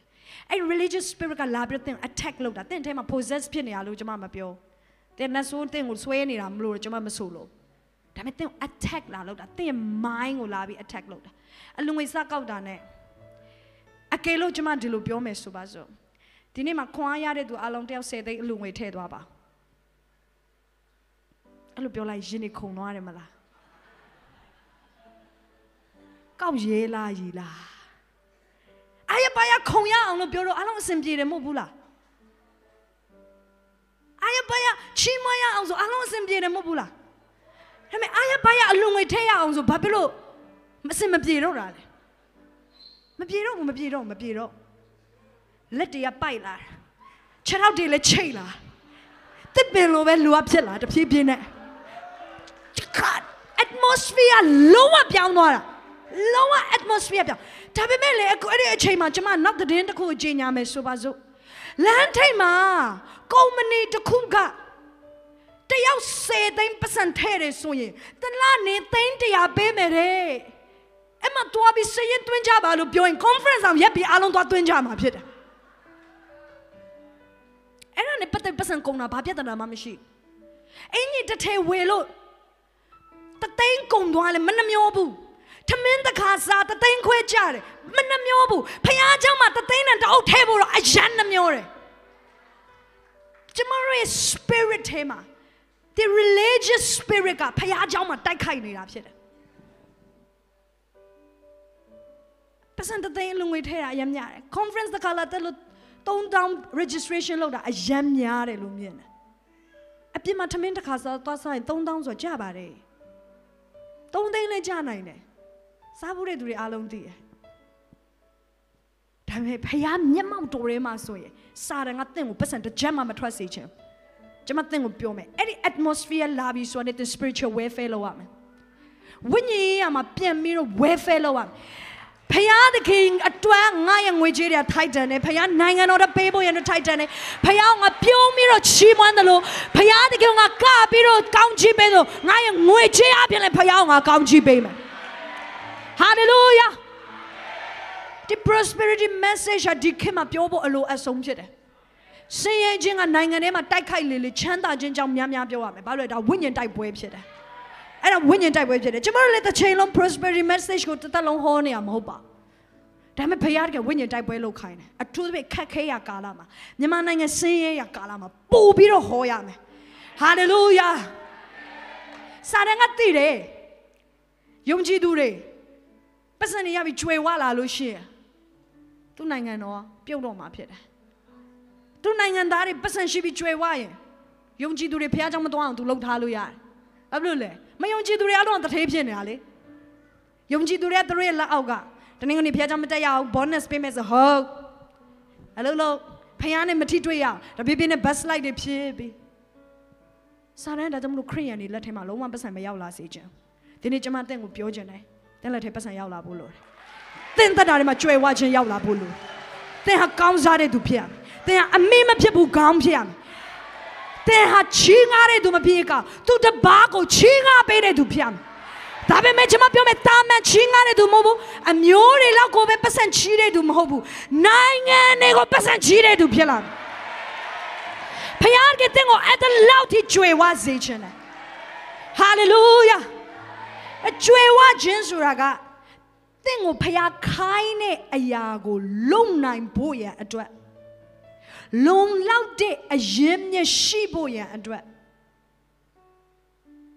အဲ့ religious spirit ကလာပြီးတော့ attack လုပ်တာတင့်အဲမှာ possess ဖြစ်နေတာလို့ကျွန်မမပြောတဲ့နဲ့ဆိုးတင့်ကိုဆွဲနေတာမလို့ကျွန်မမဆိုလို့ဒါပေမဲ့တင့် attack လာလုပ်တာတင့် mind ကိုလာပြီး attack လုပ်တာအလုံငွေစကောက်တာနဲ့ အကယ်လို့ကျွန်မဒီလိုပြောမယ်ဆိုပါစို့ဒီနေ့မှာခွန်အားရတဲ့သူအလုံးတယောက်10သိန်းအလုံငွေထည့်သွားပါအဲ့လိုပြောလိုက်ရင်နေခုန်သွားတယ်မလားကောက်ရဲလားရီလားအာရပါရခုံရအောင်လို့ပြောတော့အလုံးအဆင်ပြေတယ်မဟုတ်ဘူးလားအာရပါရချီးမွမ်းရအောင်ဆိုအလုံးအဆင်ပြေတယ်မဟုတ်ဘူးလားဒါပေမဲ့အာရပါရအလုံငွေထည့်ရအောင်ဆိုဘာဖြစ်လို့မစင်မပြေတော့တာလဲ မပြေတော့ဘူးမပြေတော့ဘူးမပြေတော့လက်တွေကပိုက်လာခြေထောက်တွေလည်းချိတ်လာတစ်ပင်လိုပဲလူအဖြစ်လာတဖြည်းဖြည်းနဲ့ God atmosphere လုံးဝပြောင်းသွားတာလုံးဝ atmosphere ပြောင်းဒါပေမဲ့လေအခုအဲ့ဒီအချိန်မှာကျွန်မနောက်သတင်းတစ်ခုကိုကြီးညာမယ်ဆိုပါစို့လမ်းထိပ်မှာကုမ္ပဏီတစ်ခုကတယောက်10သိန်းပတ်စံထဲ့တယ်ဆိုရင်တလားနေသိန်း100ပေးမယ်တဲ့ အဲ့မှာတွားပြီးစရင်တွင်းကြပါလို့ပြောရင် conference အောင်ရက်ပြီးအားလုံးတွားတွင်းကြမှာဖြစ်တယ်အဲ့ဒါနဲ့ပတ်သက်ပတ်စံကုန်တာဘာပြဿနာမှမရှိအင်းကြီးတစ်ထဲဝယ်လို့တသိန်းကုန်သွားလဲမနှမျောဘူးထမင်းတခါစားတသိန်းခွဲကြတယ်မနှမျောဘူးဖះเจ้าမှာတသိန်းနဲ့တအုပ်ထဲဖို့တော့အယမ်းနှမျောတယ်ကျမတို့ရဲ့ spirit ထဲမှာ the religious spirit ကဖះเจ้าမှာတိုက်ခိုက်နေတာဖြစ်တယ် ပတ်စံတသိန်းအလုံငွေထဲတာအယမ်းများတယ် conference တခါလာတက်လို့3000 registration လောက်တာအယမ်းများတယ်လို့မြင်တယ်အပြင်မှာထမင်းတစ်ခါစားသွားစားရင်3000ဆိုကြပါတယ်3သိန်းလည်းကြနိုင်တယ်စားဖို့တဲ့သူတွေအားလုံးသိတယ်ဒါပေမဲ့ဖယားမျက်မှောက်တော်ထဲမှာဆိုရင်စာရန်ကတင့်ကိုပတ်စံတစ်ချက်မှမထွက်စေချင်ကျွန်မတင့်ကိုပြောမယ်အဲ့ဒီ atmosphere လာပြီးဆိုတဲ့ spiritual warfare လုပ်ရမယ်ဝိညာဉ်ရေးရမှာပြန်ပြီးတော့ warfare လုပ်ရမယ် ဖယားသခင်အတွက်ငါရဲ့ငွေကြေးတွေထိုက်တန်တယ်ဖယားနိုင်ငံတော်တပေးဖို့ရန်ထိုက်တန်တယ်ဖယားငါပြုံးပြီးတော့ချီးမွမ်းတယ်လို့ဖယားသခင်ငါကပြီးတော့ကောင်းချီးပေးလို့ငါရဲ့ငွေကြေးအပြင်လည်းဖယားငါကောင်းချီးပေးမယ်ဟာလေလုယာဒီ prosperity message ဟာဒီခေတ်မှာပြောဖို့အလိုအဆုံးဖြစ်တယ်ဆင်းရဲခြင်းကနိုင်ငံထဲမှာတိုက်ခိုက်လေလေချမ်းသာခြင်းကြောင့်များများပြောရမယ်ဘာလို့လဲဒါဝိညာဉ်တိုက်ပွဲဖြစ်တယ် အဲ့ဒါဝိညာဉ်တိုက်ပွဲဖြစ်တယ်ကျမတို့လည်းတစ်ချိန်လုံး prosperity message ကိုတစ်သက်လုံးဟောနေရမဟုတ်ပါဘူးဒါပေမဲ့ဘုရားတကယ်ဝိညာဉ်တိုက်ပွဲလုပ်ခိုင်းတယ်အထူးသဖြင့်ခက်ခဲရကာလမှာမြန်မာနိုင်ငံဆင်းရဲရကာလမှာပို့ပြီးတော့ဟောရမယ်ဟာလေလုယာစာရန်ကတည်တယ်ယုံကြည်သူတွေပတ်စံနေရပြီးကျွေဝလာလို့ရှိရင်သူ့နိုင်ငံတော်ပြုတ်တော့မှာဖြစ်တယ်သူ့နိုင်ငံသားတွေပတ်စံရှိပြီးကျွေဝရင်ယုံကြည်သူတွေဘုရားကြောင့်မတော်အောင်သူလှုပ်ထားလို့ရတယ် ဘာဖြစ်လို့လဲမယုံကြည်သူတွေအလုံးတထေးဖြစ်နေတာလေယုံကြည်သူတွေကသူတို့ရဲ့လက်အောက်ကတနင်္ဂနွေဘုရားကြောင့်မတက်ရအောင် bonus ပေးမယ်ဆိုဟုတ်အလုံးလုံးဖះနဲ့မထိတွေ့ရအောင်တပြည့်ပြည့်နဲ့ bus light တွေဖြစ်ပြီးစာရန်ဒါကြောင့်မလို့ခရိယန်တွေလက်ထဲမှာလုံးဝပတ်စံမရောက်လာစေချင်ဒီနေ့ကျွန်မတင့်ကိုပြောချင်တယ်တင့်လက်ထဲပတ်စံရောက်လာဖို့လို့တင့်သက်တာတွေမှာကြွယ်ဝခြင်းရောက်လာဖို့လို့တင့်ဟာကောင်းစားတဲ့သူဖြစ်ရမယ်တင့်ဟာအမေမဖြစ်ဘူးကောင်းဖြစ်ရမယ် တဲ့ဟာချီးငားတဲ့သူမဖြစ်ကသူတပားကိုချီးငားပေးတဲ့သူဖြစ်ရမယ်ဒါပေမဲ့ကျွန်မပြောမယ်တာမန်ချီးငားတဲ့သူမဟုတ်ဘူးအမျိုးတွေလောက်ကိုပဲပတ်စံချီးတဲ့သူမဟုတ်ဘူးနိုင်ငံတွေကိုပတ်စံချီးတဲ့သူဖြစ်လာတယ်ဖခင်ကတဲ့ကိုအဲ့ဒါလောက်ထိကြွေဝစေချင်တယ်ဟာလေလုယာအကြွေဝခြင်းဆိုတာကတင့်ကိုဖခင်ခိုင်းတဲ့အရာကိုလုံနိုင်ဖို့ရန်အတွက် လုံလောက်တဲ့အရင်မျက်ရှိဖို့ရန်အတွက်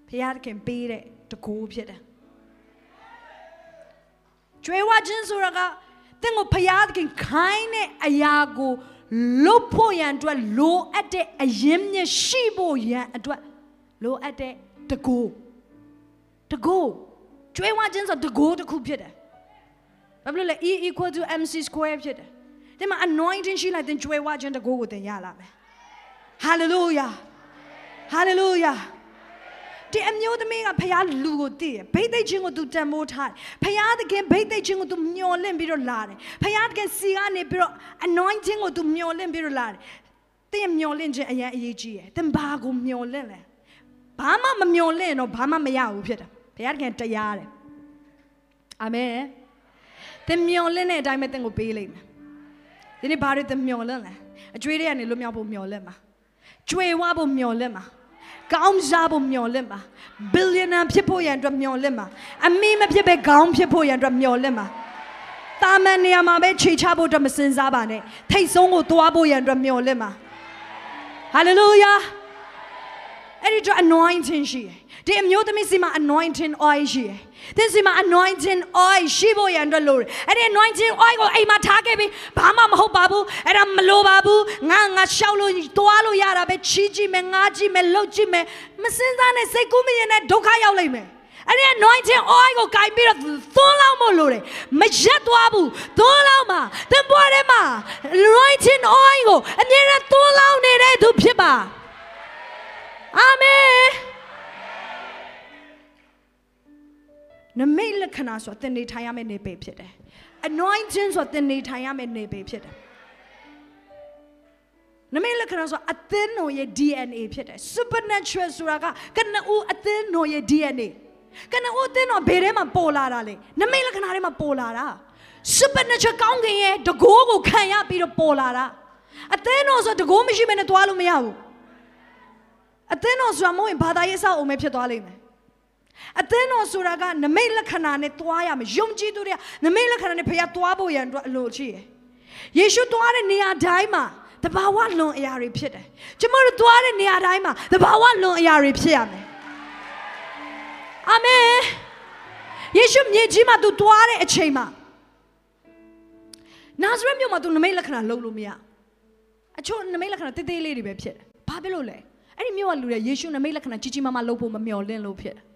ဖခင်ကပေးတဲ့တကူဖြစ်တယ်ကျွေးဝခြင်းဆိုတာကတင့်ကိုဖခင်ကခိုင်းတဲ့အရာကိုလုတ်ဖို့ရန်အတွက်လိုအပ်တဲ့အရင်မျက်ရှိဖို့ရန်အတွက်လိုအပ်တဲ့တကူတကူကျွေးဝခြင်းဆိုတကူတစ်ခုဖြစ်တယ်ဘာဖြစ်လို့လဲ E equal to mc square ဖြစ်တယ် သင်မှာ anointing ရှိလိုက်သင်ကြွယ်ဝခြင်းတကူကိုသင်ရလာမယ် hallelujah hallelujah ဒီအမျိုးသမီးကဖခင်လူကိုတည်ရယ်ဘိတ်သိက်ခြင်းကိုသူတန်ဖိုးထားဖခင်သခင်ဘိတ်သိက်ခြင်းကိုသူမျော်လင့်ပြီးတော့လာတယ်ဖခင်သခင်စီကနေပြီးတော့ anointing ကိုသူမျော်လင့်ပြီးတော့လာတယ်သင်မျော်လင့်ခြင်းအရင်အရေးကြီးရယ်သင်ဘာကိုမျော်လင့်လဲဘာမှမမျော်လင့်တော့ဘာမှမရဘူးဖြစ်တယ်ဖခင်သခင်တရားတယ်အာမင်သင်မျော်လင့်တဲ့အတိုင်းပဲသင်ကိုပေးလိမ့်မယ် ဒီနေ့ဘာတွေတင်းမျော်လင့်လဲအကျွေးတွေကနေလွတ်မြောက်ဖို့မျော်လင့်မှာကျွေဝဖို့မျော်လင့်မှာကောင်းစားဖို့မျှော်လင့်ပါဘီလီယံနာဖြစ်ဖို့ရန်အတွက်မျှော်လင့်ပါအမီမဖြစ်ပဲခေါင်းဖြစ်ဖို့ရန်အတွက်မျှော်လင့်ပါတာမန်နေရာမှာပဲခြေချဖို့အတွက်မစင်စားပါနဲ့ထိတ်ဆုံးကိုသွားဖို့ရန်အတွက်မျှော်လင့်ပါဟာလေလုယာအဲ့ဒီတော့ anointing ရှိတယ် ဒီအမျိုးသမီးစီမှာ anointing oil ရှိတယ်သင်စီမှာ anointing oil ရှိဖို့ရန်အတွက်လိုတယ်အဲ့ဒီ anointing oil ကိုအိမ်မှာထားခဲ့ပြီးဘာမှမဟုတ်ပါဘူးအဲ့ဒါမလိုပါဘူးငါငါရှောက်လို့သွားလို့ရတာပဲချီးကြည့်မယ်ငါကြည့်မယ်လှုပ်ကြည့်မယ်မစင်စားနဲ့စိတ်ကူးမရင်နဲ့ဒုက္ခရောက်လိမ့်မယ်အဲ့ဒီ anointing oil ကိုကင်ပြီးတော့သွန်းလောက်မလို့လေမရက်သွားဘူးသွန်းလောက်မှာသင်ပွားထဲမှာ anointing oil ကိုအမြဲတမ်းသွန်းလောက်နေတဲ့သူဖြစ်ပါအာမင် နမိတ်လက္ခဏာဆိုတာသင်နေထိုင်ရမယ့်နေပေဖြစ်တယ် anointing ဆိုတာသင်နေထိုင်ရမယ့်နေပေဖြစ်တယ်နမိတ်လက္ခဏာဆိုတာအသင်းတော်ရဲ့ DNA ဖြစ်တယ် supernatural ဆိုတာကကနဦးအသင်းတော်ရဲ့ DNA ကနဦးအသင်းတော်ဘယ်ထဲမှာပေါ်လာတာလဲနမိတ်လက္ခဏာထဲမှာပေါ်လာတာ supernatural ကောင်းကင်ရဲ့တကိုးကိုခံရပြီးတော့ပေါ်လာတာအသင်းတော်ဆိုတကိုးမရှိမနဲ့တွားလို့မရဘူးအသင်းတော်ဆိုတာမဟုတ်ရင်ဘာသာရေးစောက်အောင်ပဲဖြစ်သွားလိမ့်မယ် အသင်းတော်ဆိုတာကနမိတ်လက္ခဏာနဲ့တွားရမယ်ယုံကြည်သူတွေကနမိတ်လက္ခဏာနဲ့ဖခင်တွားဖို့ရန်အတွက်အလိုရှိတယ်ယေရှုတွားတဲ့နေရာတိုင်းမှာတဘာဝလွန်အရာတွေဖြစ်တယ်ကျမတို့တွားတဲ့နေရာတိုင်းမှာတဘာဝလွန်အရာတွေဖြစ်ရမယ်အာမင်ယေရှုမြေကြီးမှာသူတွားတဲ့အချိန်မှာနာဇရက်မြို့မှာသူနမိတ်လက္ခဏာလုံးလို့မရအချို့နမိတ်လက္ခဏာတိတ်တိတ်လေးတွေပဲဖြစ်တယ်ဘာဖြစ်လို့လဲအဲ့ဒီမြို့ကလူတွေယေရှုနမိတ်လက္ခဏာကြီးကြီးမားမားလုပ်ဖို့မမျှော်လင့်လို့ဖြစ်တယ်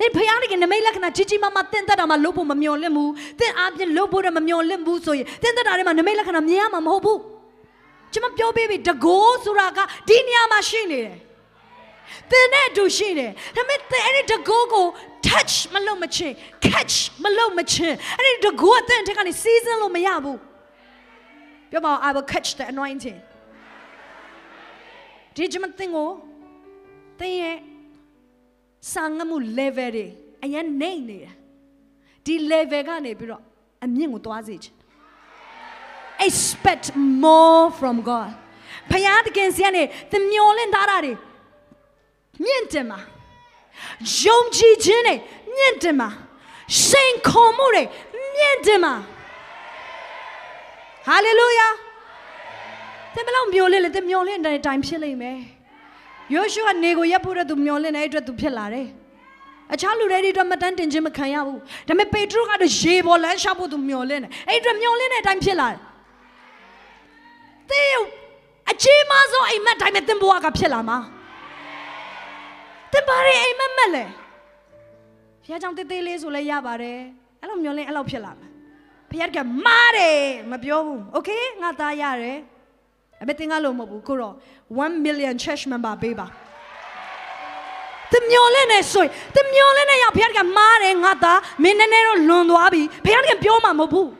အဲ့ဖယားကနမိတ်လက္ခဏာကြီးကြီးမားမားတင့်တက်တာမှလုပ်ဖို့မမျှော်လင့်ဘူးတင့်အားဖြင့်လုပ်ဖို့တော့မမျှော်လင့်ဘူးဆိုရင်တင့်တက်တာတွေမှာနမိတ်လက္ခဏာမြင်ရမှာမဟုတ်ဘူးကျွန်မပြောပေးပြီတကိုးဆိုတာကဒီနေရာမှာရှိနေတယ်သင်နဲ့အတူရှိတယ်ဒါပေမဲ့သင်အဲ့ဒီတကိုးကို touch မလုပ်မချင်း catch မလုပ်မချင်းအဲ့ဒီတကူအသင်ထက်ကနေ season လို့မရဘူးပြောပါဦး I will catch the anointing ဒီကျွန်မသင်ကိုသင်ရဲ့ စံငမှု level တွေအရင်နေနေတာဒီ level ကနေပြီးတော့အမြင့်ကိုသွားစေချင် expect more from God ဖယားတကယ်စီကနေသင်မျောလင့်ထားတာတွေမြင့်တင်မှာယုံကြည်ခြင်းတွေမြင့်တင်မှာစိန်ခေါ်မှုတွေမြင့်တင်မှာ hallelujah သင်ဘယ်လောက်မျောလင့်လဲသင်မျောလင့်တဲ့အတိုင်းဖြစ်လိမ့်မယ် ယောရှုကနေကိုရပ်ဖို့တဲ့သူမျောလင့်တဲ့အတွက်သူဖြစ်လာတယ်။အခြားလူတွေတွေတော့မတန်းတင်ခြင်းမခံရဘူး။ဒါပေမဲ့ပေတရုကတော့ရေပေါ်လမ်းလျှောက်ဖို့သူမျောလင့်တယ်။အဲ့အတွက်မျောလင့်တဲ့အတိုင်းဖြစ်လာတယ်။သေအချီးမဆုံးအိမ်မက်တိုင်းပဲသင်ဘဝကဖြစ်လာမှာ။သင်ဘာတွေအိမ်မက်မက်လဲ။ဘုရားကြောင့်တေးသေးလေးဆိုလဲရပါတယ်။အဲ့လိုမျောလင့်အဲ့လိုဖြစ်လာမှာ။ဘုရားကမားတယ်မပြောဘူး။ Okay ငါသားရတယ်။ အမေသင်ကလို့မဟုတ်ဘူးကိုတော့1 million church member ပေးပါတမျောလင်းနေဆိုတမျောလင်းနေရဘုရားကမားတယ်ငါသားမင်းနည်းနည်းတော့လွန်သွားပြီဘုရားကပြောမှာမဟုတ်ဘူး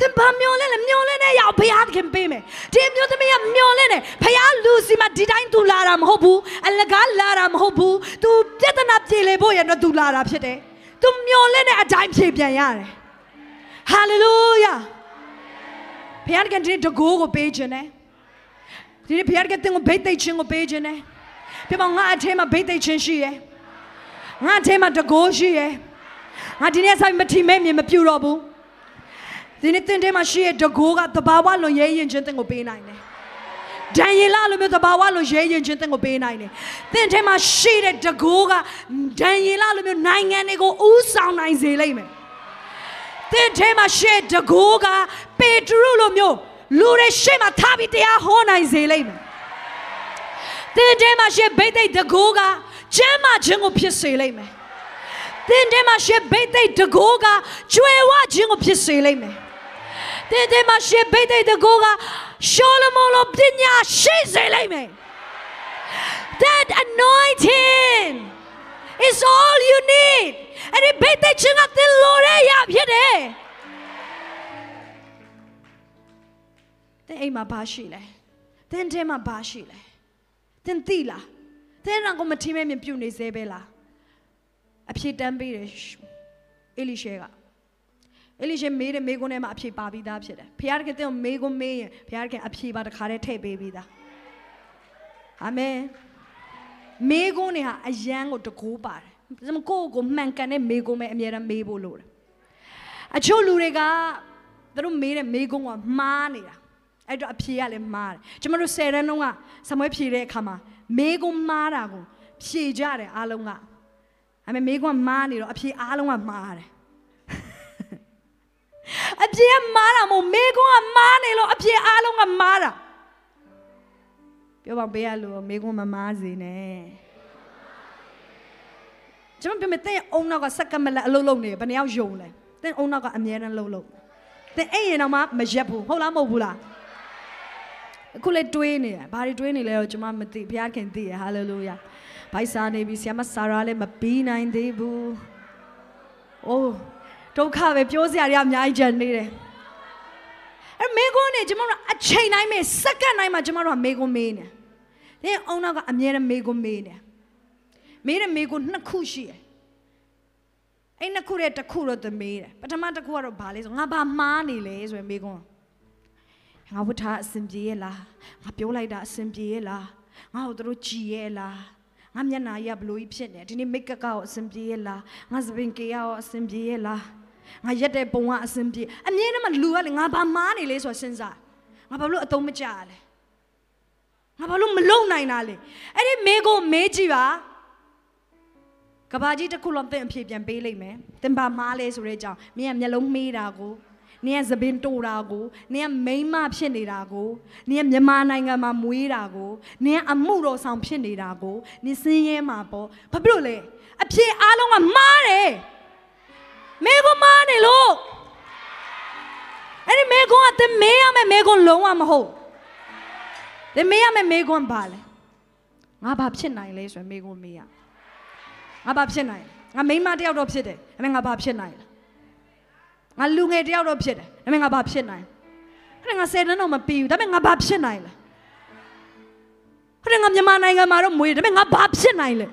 သင်ဗာမျောလဲလဲမျောလဲနဲ့ရောက်ဘုရားခင်ပေးမယ်ဒီမျိုးသမီးကမျောလဲနဲ့ဘုရားလူစီမှာဒီတိုင်းသူလာတာမဟုတ်ဘူးအလကားလာတာမဟုတ်ဘူး तू ပြဿနာပြေလည်ဖို့ရတော့သူလာတာဖြစ်တယ် तू မျောလဲနဲ့အတိုင်းဖြေပြန်ရတယ်ဟာလေလုယာဘုရားခင်ဒီတကိုးကိုပေးခြင်းနဲ့ ဒီနေ့ဘုရားသခင်တင်ကိုဘိတ်သိက်ခြင်းကိုပေးခြင်းနဲ့ပြမငါအထဲမှာဘိတ်သိက်ခြင်းရှိရယ်ငါအထဲမှာတကိုးရှိရယ်ငါဒီနေ့ဆိုင်မထီမဲ့မြင်မပြူတော့ဘူးဒီနေ့တင်တဲမှာရှိရဲ့တကိုးကတဘာဝလွန်ရဲရင်ချင်းတင်ကိုပေးနိုင်တယ်။ဒံယေလလိုမျိုးတဘာဝလွန်ရဲရင်ချင်းတင်ကိုပေးနိုင်တယ်။တင်တဲမှာရှိတဲ့တကိုးကဒံယေလလိုမျိုးနိုင်ငံတွေကိုဥဆောင်နိုင်စေလိမ့်မယ်။တင်တဲမှာရှိတဲ့တကိုးကပေတရုလိုမျိုး လူတွေရှေ့မှာထားပြီးတရားဟောနိုင်စေလိမ့်မယ်။တင်တဲမှာရှိတဲ့ဗိသိက်တကိုးကကျမ်းမာခြင်းကိုဖြစ်စေလိမ့်မယ်။တင်တဲမှာရှိတဲ့ဗိသိက်တကိုးကကျွယ်ဝခြင်းကိုဖြစ်စေလိမ့်မယ်။တဲ့တဲ့မှာရှေဘိတ်တဲ့တကိုကရှောလမုန်လိုပညာရှိစေလိုက်မယ် That anointing is all you need အဲ့ဒီဘိတ်တဲ့ချင်းက တင်လို့ရရဖြစ်တယ်တဲ့အိမ်မှာဘာရှိလဲတဲ့တဲမှာဘာရှိလဲတင်သိလားတဲ့နာကမထီးမဲမြင်ပြုတ်နေသေးပဲလားအဖြစ်တမ်းပေးတယ်အေလိရှေကအေလိရှေမေးတဲ့မေးခွန်းထဲမှာအဖြေပါပြီးသားဖြစ်တယ်။ဘုရားတခင်တဲ့မေးခွန်းမေးရင်ဘုရားတခင်အဖြေပါတခါတည်းထည့်ပေးပြီးသား။အာမင်။မေးခွန်းတွေဟာအယံကိုတကူပါတယ်။ဒါမှကိုယ့်ကိုမှန်ကန်တဲ့မေးခွန်းပဲအမြဲတမ်းမေးဖို့လိုတယ်။အချို့လူတွေကသူတို့မေးတဲ့မေးခွန်းကမှားနေတာ။ အဲ့တော့အဖြေကလည်းမှားတယ်။ကျွန်တော်တို့10ရန်တုန်းကစမွဲဖြေတဲ့အခါမှာမေးခွန်းမှားတာကိုဖြေကြတယ်အားလုံးက။အမေမေးခွန်းမှားနေတော့အဖြေအားလုံးကမှားတယ်။အပြည့်ကမားတာမို့မေကွန်းကမားနေလို့အပြည့်အားလုံးကမားတာပြောပါဘေးရလို့မေကွန်းမမားစေနဲ့ကျွန်တော်ပြောမယ်တဲ့အုံနောက်ကစက္ကမလက်အလုံးလုံးနေဘယ်နှယောက်ယုံလဲတဲ့အုံနောက်ကအမြဲတမ်းလုံးလုံးတဲ့အဲ့ရင်တော့မှမရက်ဘူးဟုတ်လားမဟုတ်ဘူးလား အခုလေတွေးနေတယ်ဘာတွေတွေးနေလဲတော့ကျွန်မမသိဘုရားခင်သိရဟာလေလုယာဘိုက်စားနေပြီဆရာမဆာရာလည်းမပြီးနိုင်သေးဘူးအိုးဒုက္ခပဲပြောစရာတွေအများကြီးကြံနေတယ်အဲ့မေကွန်းနေကျမတို့အချိန်တိုင်းပဲစက္ကန့်တိုင်းမှာကျမတို့ကမေကွန်းမေးနေတယ်။အုံနောက်ကအမြဲတမ်းမေကွန်းမေးနေတယ်။မေးတဲ့မေကွန်းနှစ်ခုရှိတယ်။အဲ့နှစ်ခုရဲ့တစ်ခုတော့သူမေးတယ်။ပထမတစ်ခုကတော့ဘာလဲဆိုငါဘာမှားနေလဲဆိုရင်မေကွန်း ငါဝတ်ထားအဆင်ပြေရဲ့လား။ငါပြောလိုက်တာအဆင်ပြေရဲ့လား။ငါ့ကိုသူတို့ကြည်ရဲ့လား။ငါမျက်နှာကြီးကဘလို့ကြီးဖြစ်နေဒီနေ့မိတ်ကပ်ကောအဆင်ပြေရဲ့လား။ငါစပင်ကေရောအဆင်ပြေရဲ့လား။ငါရက်တဲ့ပုံကအဆင်ပြေအမြဲတမ်းလူကလေငါဘာမားနေလဲဆိုတော့စဉ်းစားငါဘာလို့အတုံးမကြရလဲငါဘာလို့မလုံနိုင်တာလဲအဲ့ဒီမေကိုမေးကြည့်ပါကဘာကြီးတစ်ခုလုံးသင်အဖြေပြန်ပေးလိုက်မယ်သင်ဘာမားလဲဆိုတဲ့အကြောင်းမင်းကမျက်လုံးမေးတာကို နင်ကသပင်တိုတာကိုနင်ကမိန်းမဖြစ်နေတာကိုနင်ကမြန်မာနိုင်ငံမှာမွေးတာကိုနင်ကအမှုတော်ဆောင်ဖြစ်နေတာကိုနင်စင်းရဲမှာပေါ့ဘာဖြစ်လို့လဲအဖြေအားလုံးကမားတယ်မေကွန်မားနေလို့အဲ့ဒီမေကွန်ကတမေးရမယ်မေကွန်လုံးဝမဟုတ်တမေးရမယ်မေကွန်ပါလေငါဘာဖြစ်နိုင်လဲဆိုရင်မေကွန်မေးရငါဘာဖြစ်နိုင်လဲငါမိန်းမတစ်ယောက်တော့ဖြစ်တယ်ဒါပေမဲ့ငါဘာဖြစ်နိုင်လဲ ငါလူငယ်တစ်ယောက်တော့ဖြစ်တယ်ဒါပေမဲ့ငါဘာဖြစ်နိုင်လဲအဲ့ဒါငါဆယ်တန်းတော့မပြီးဘူးဒါပေမဲ့ငါဘာဖြစ်နိုင်လဲအဲ့ဒါငါမြန်မာနိုင်ငံမှာတော့မွေးတယ်ဒါပေမဲ့ငါဘာဖြစ်နိုင်လဲ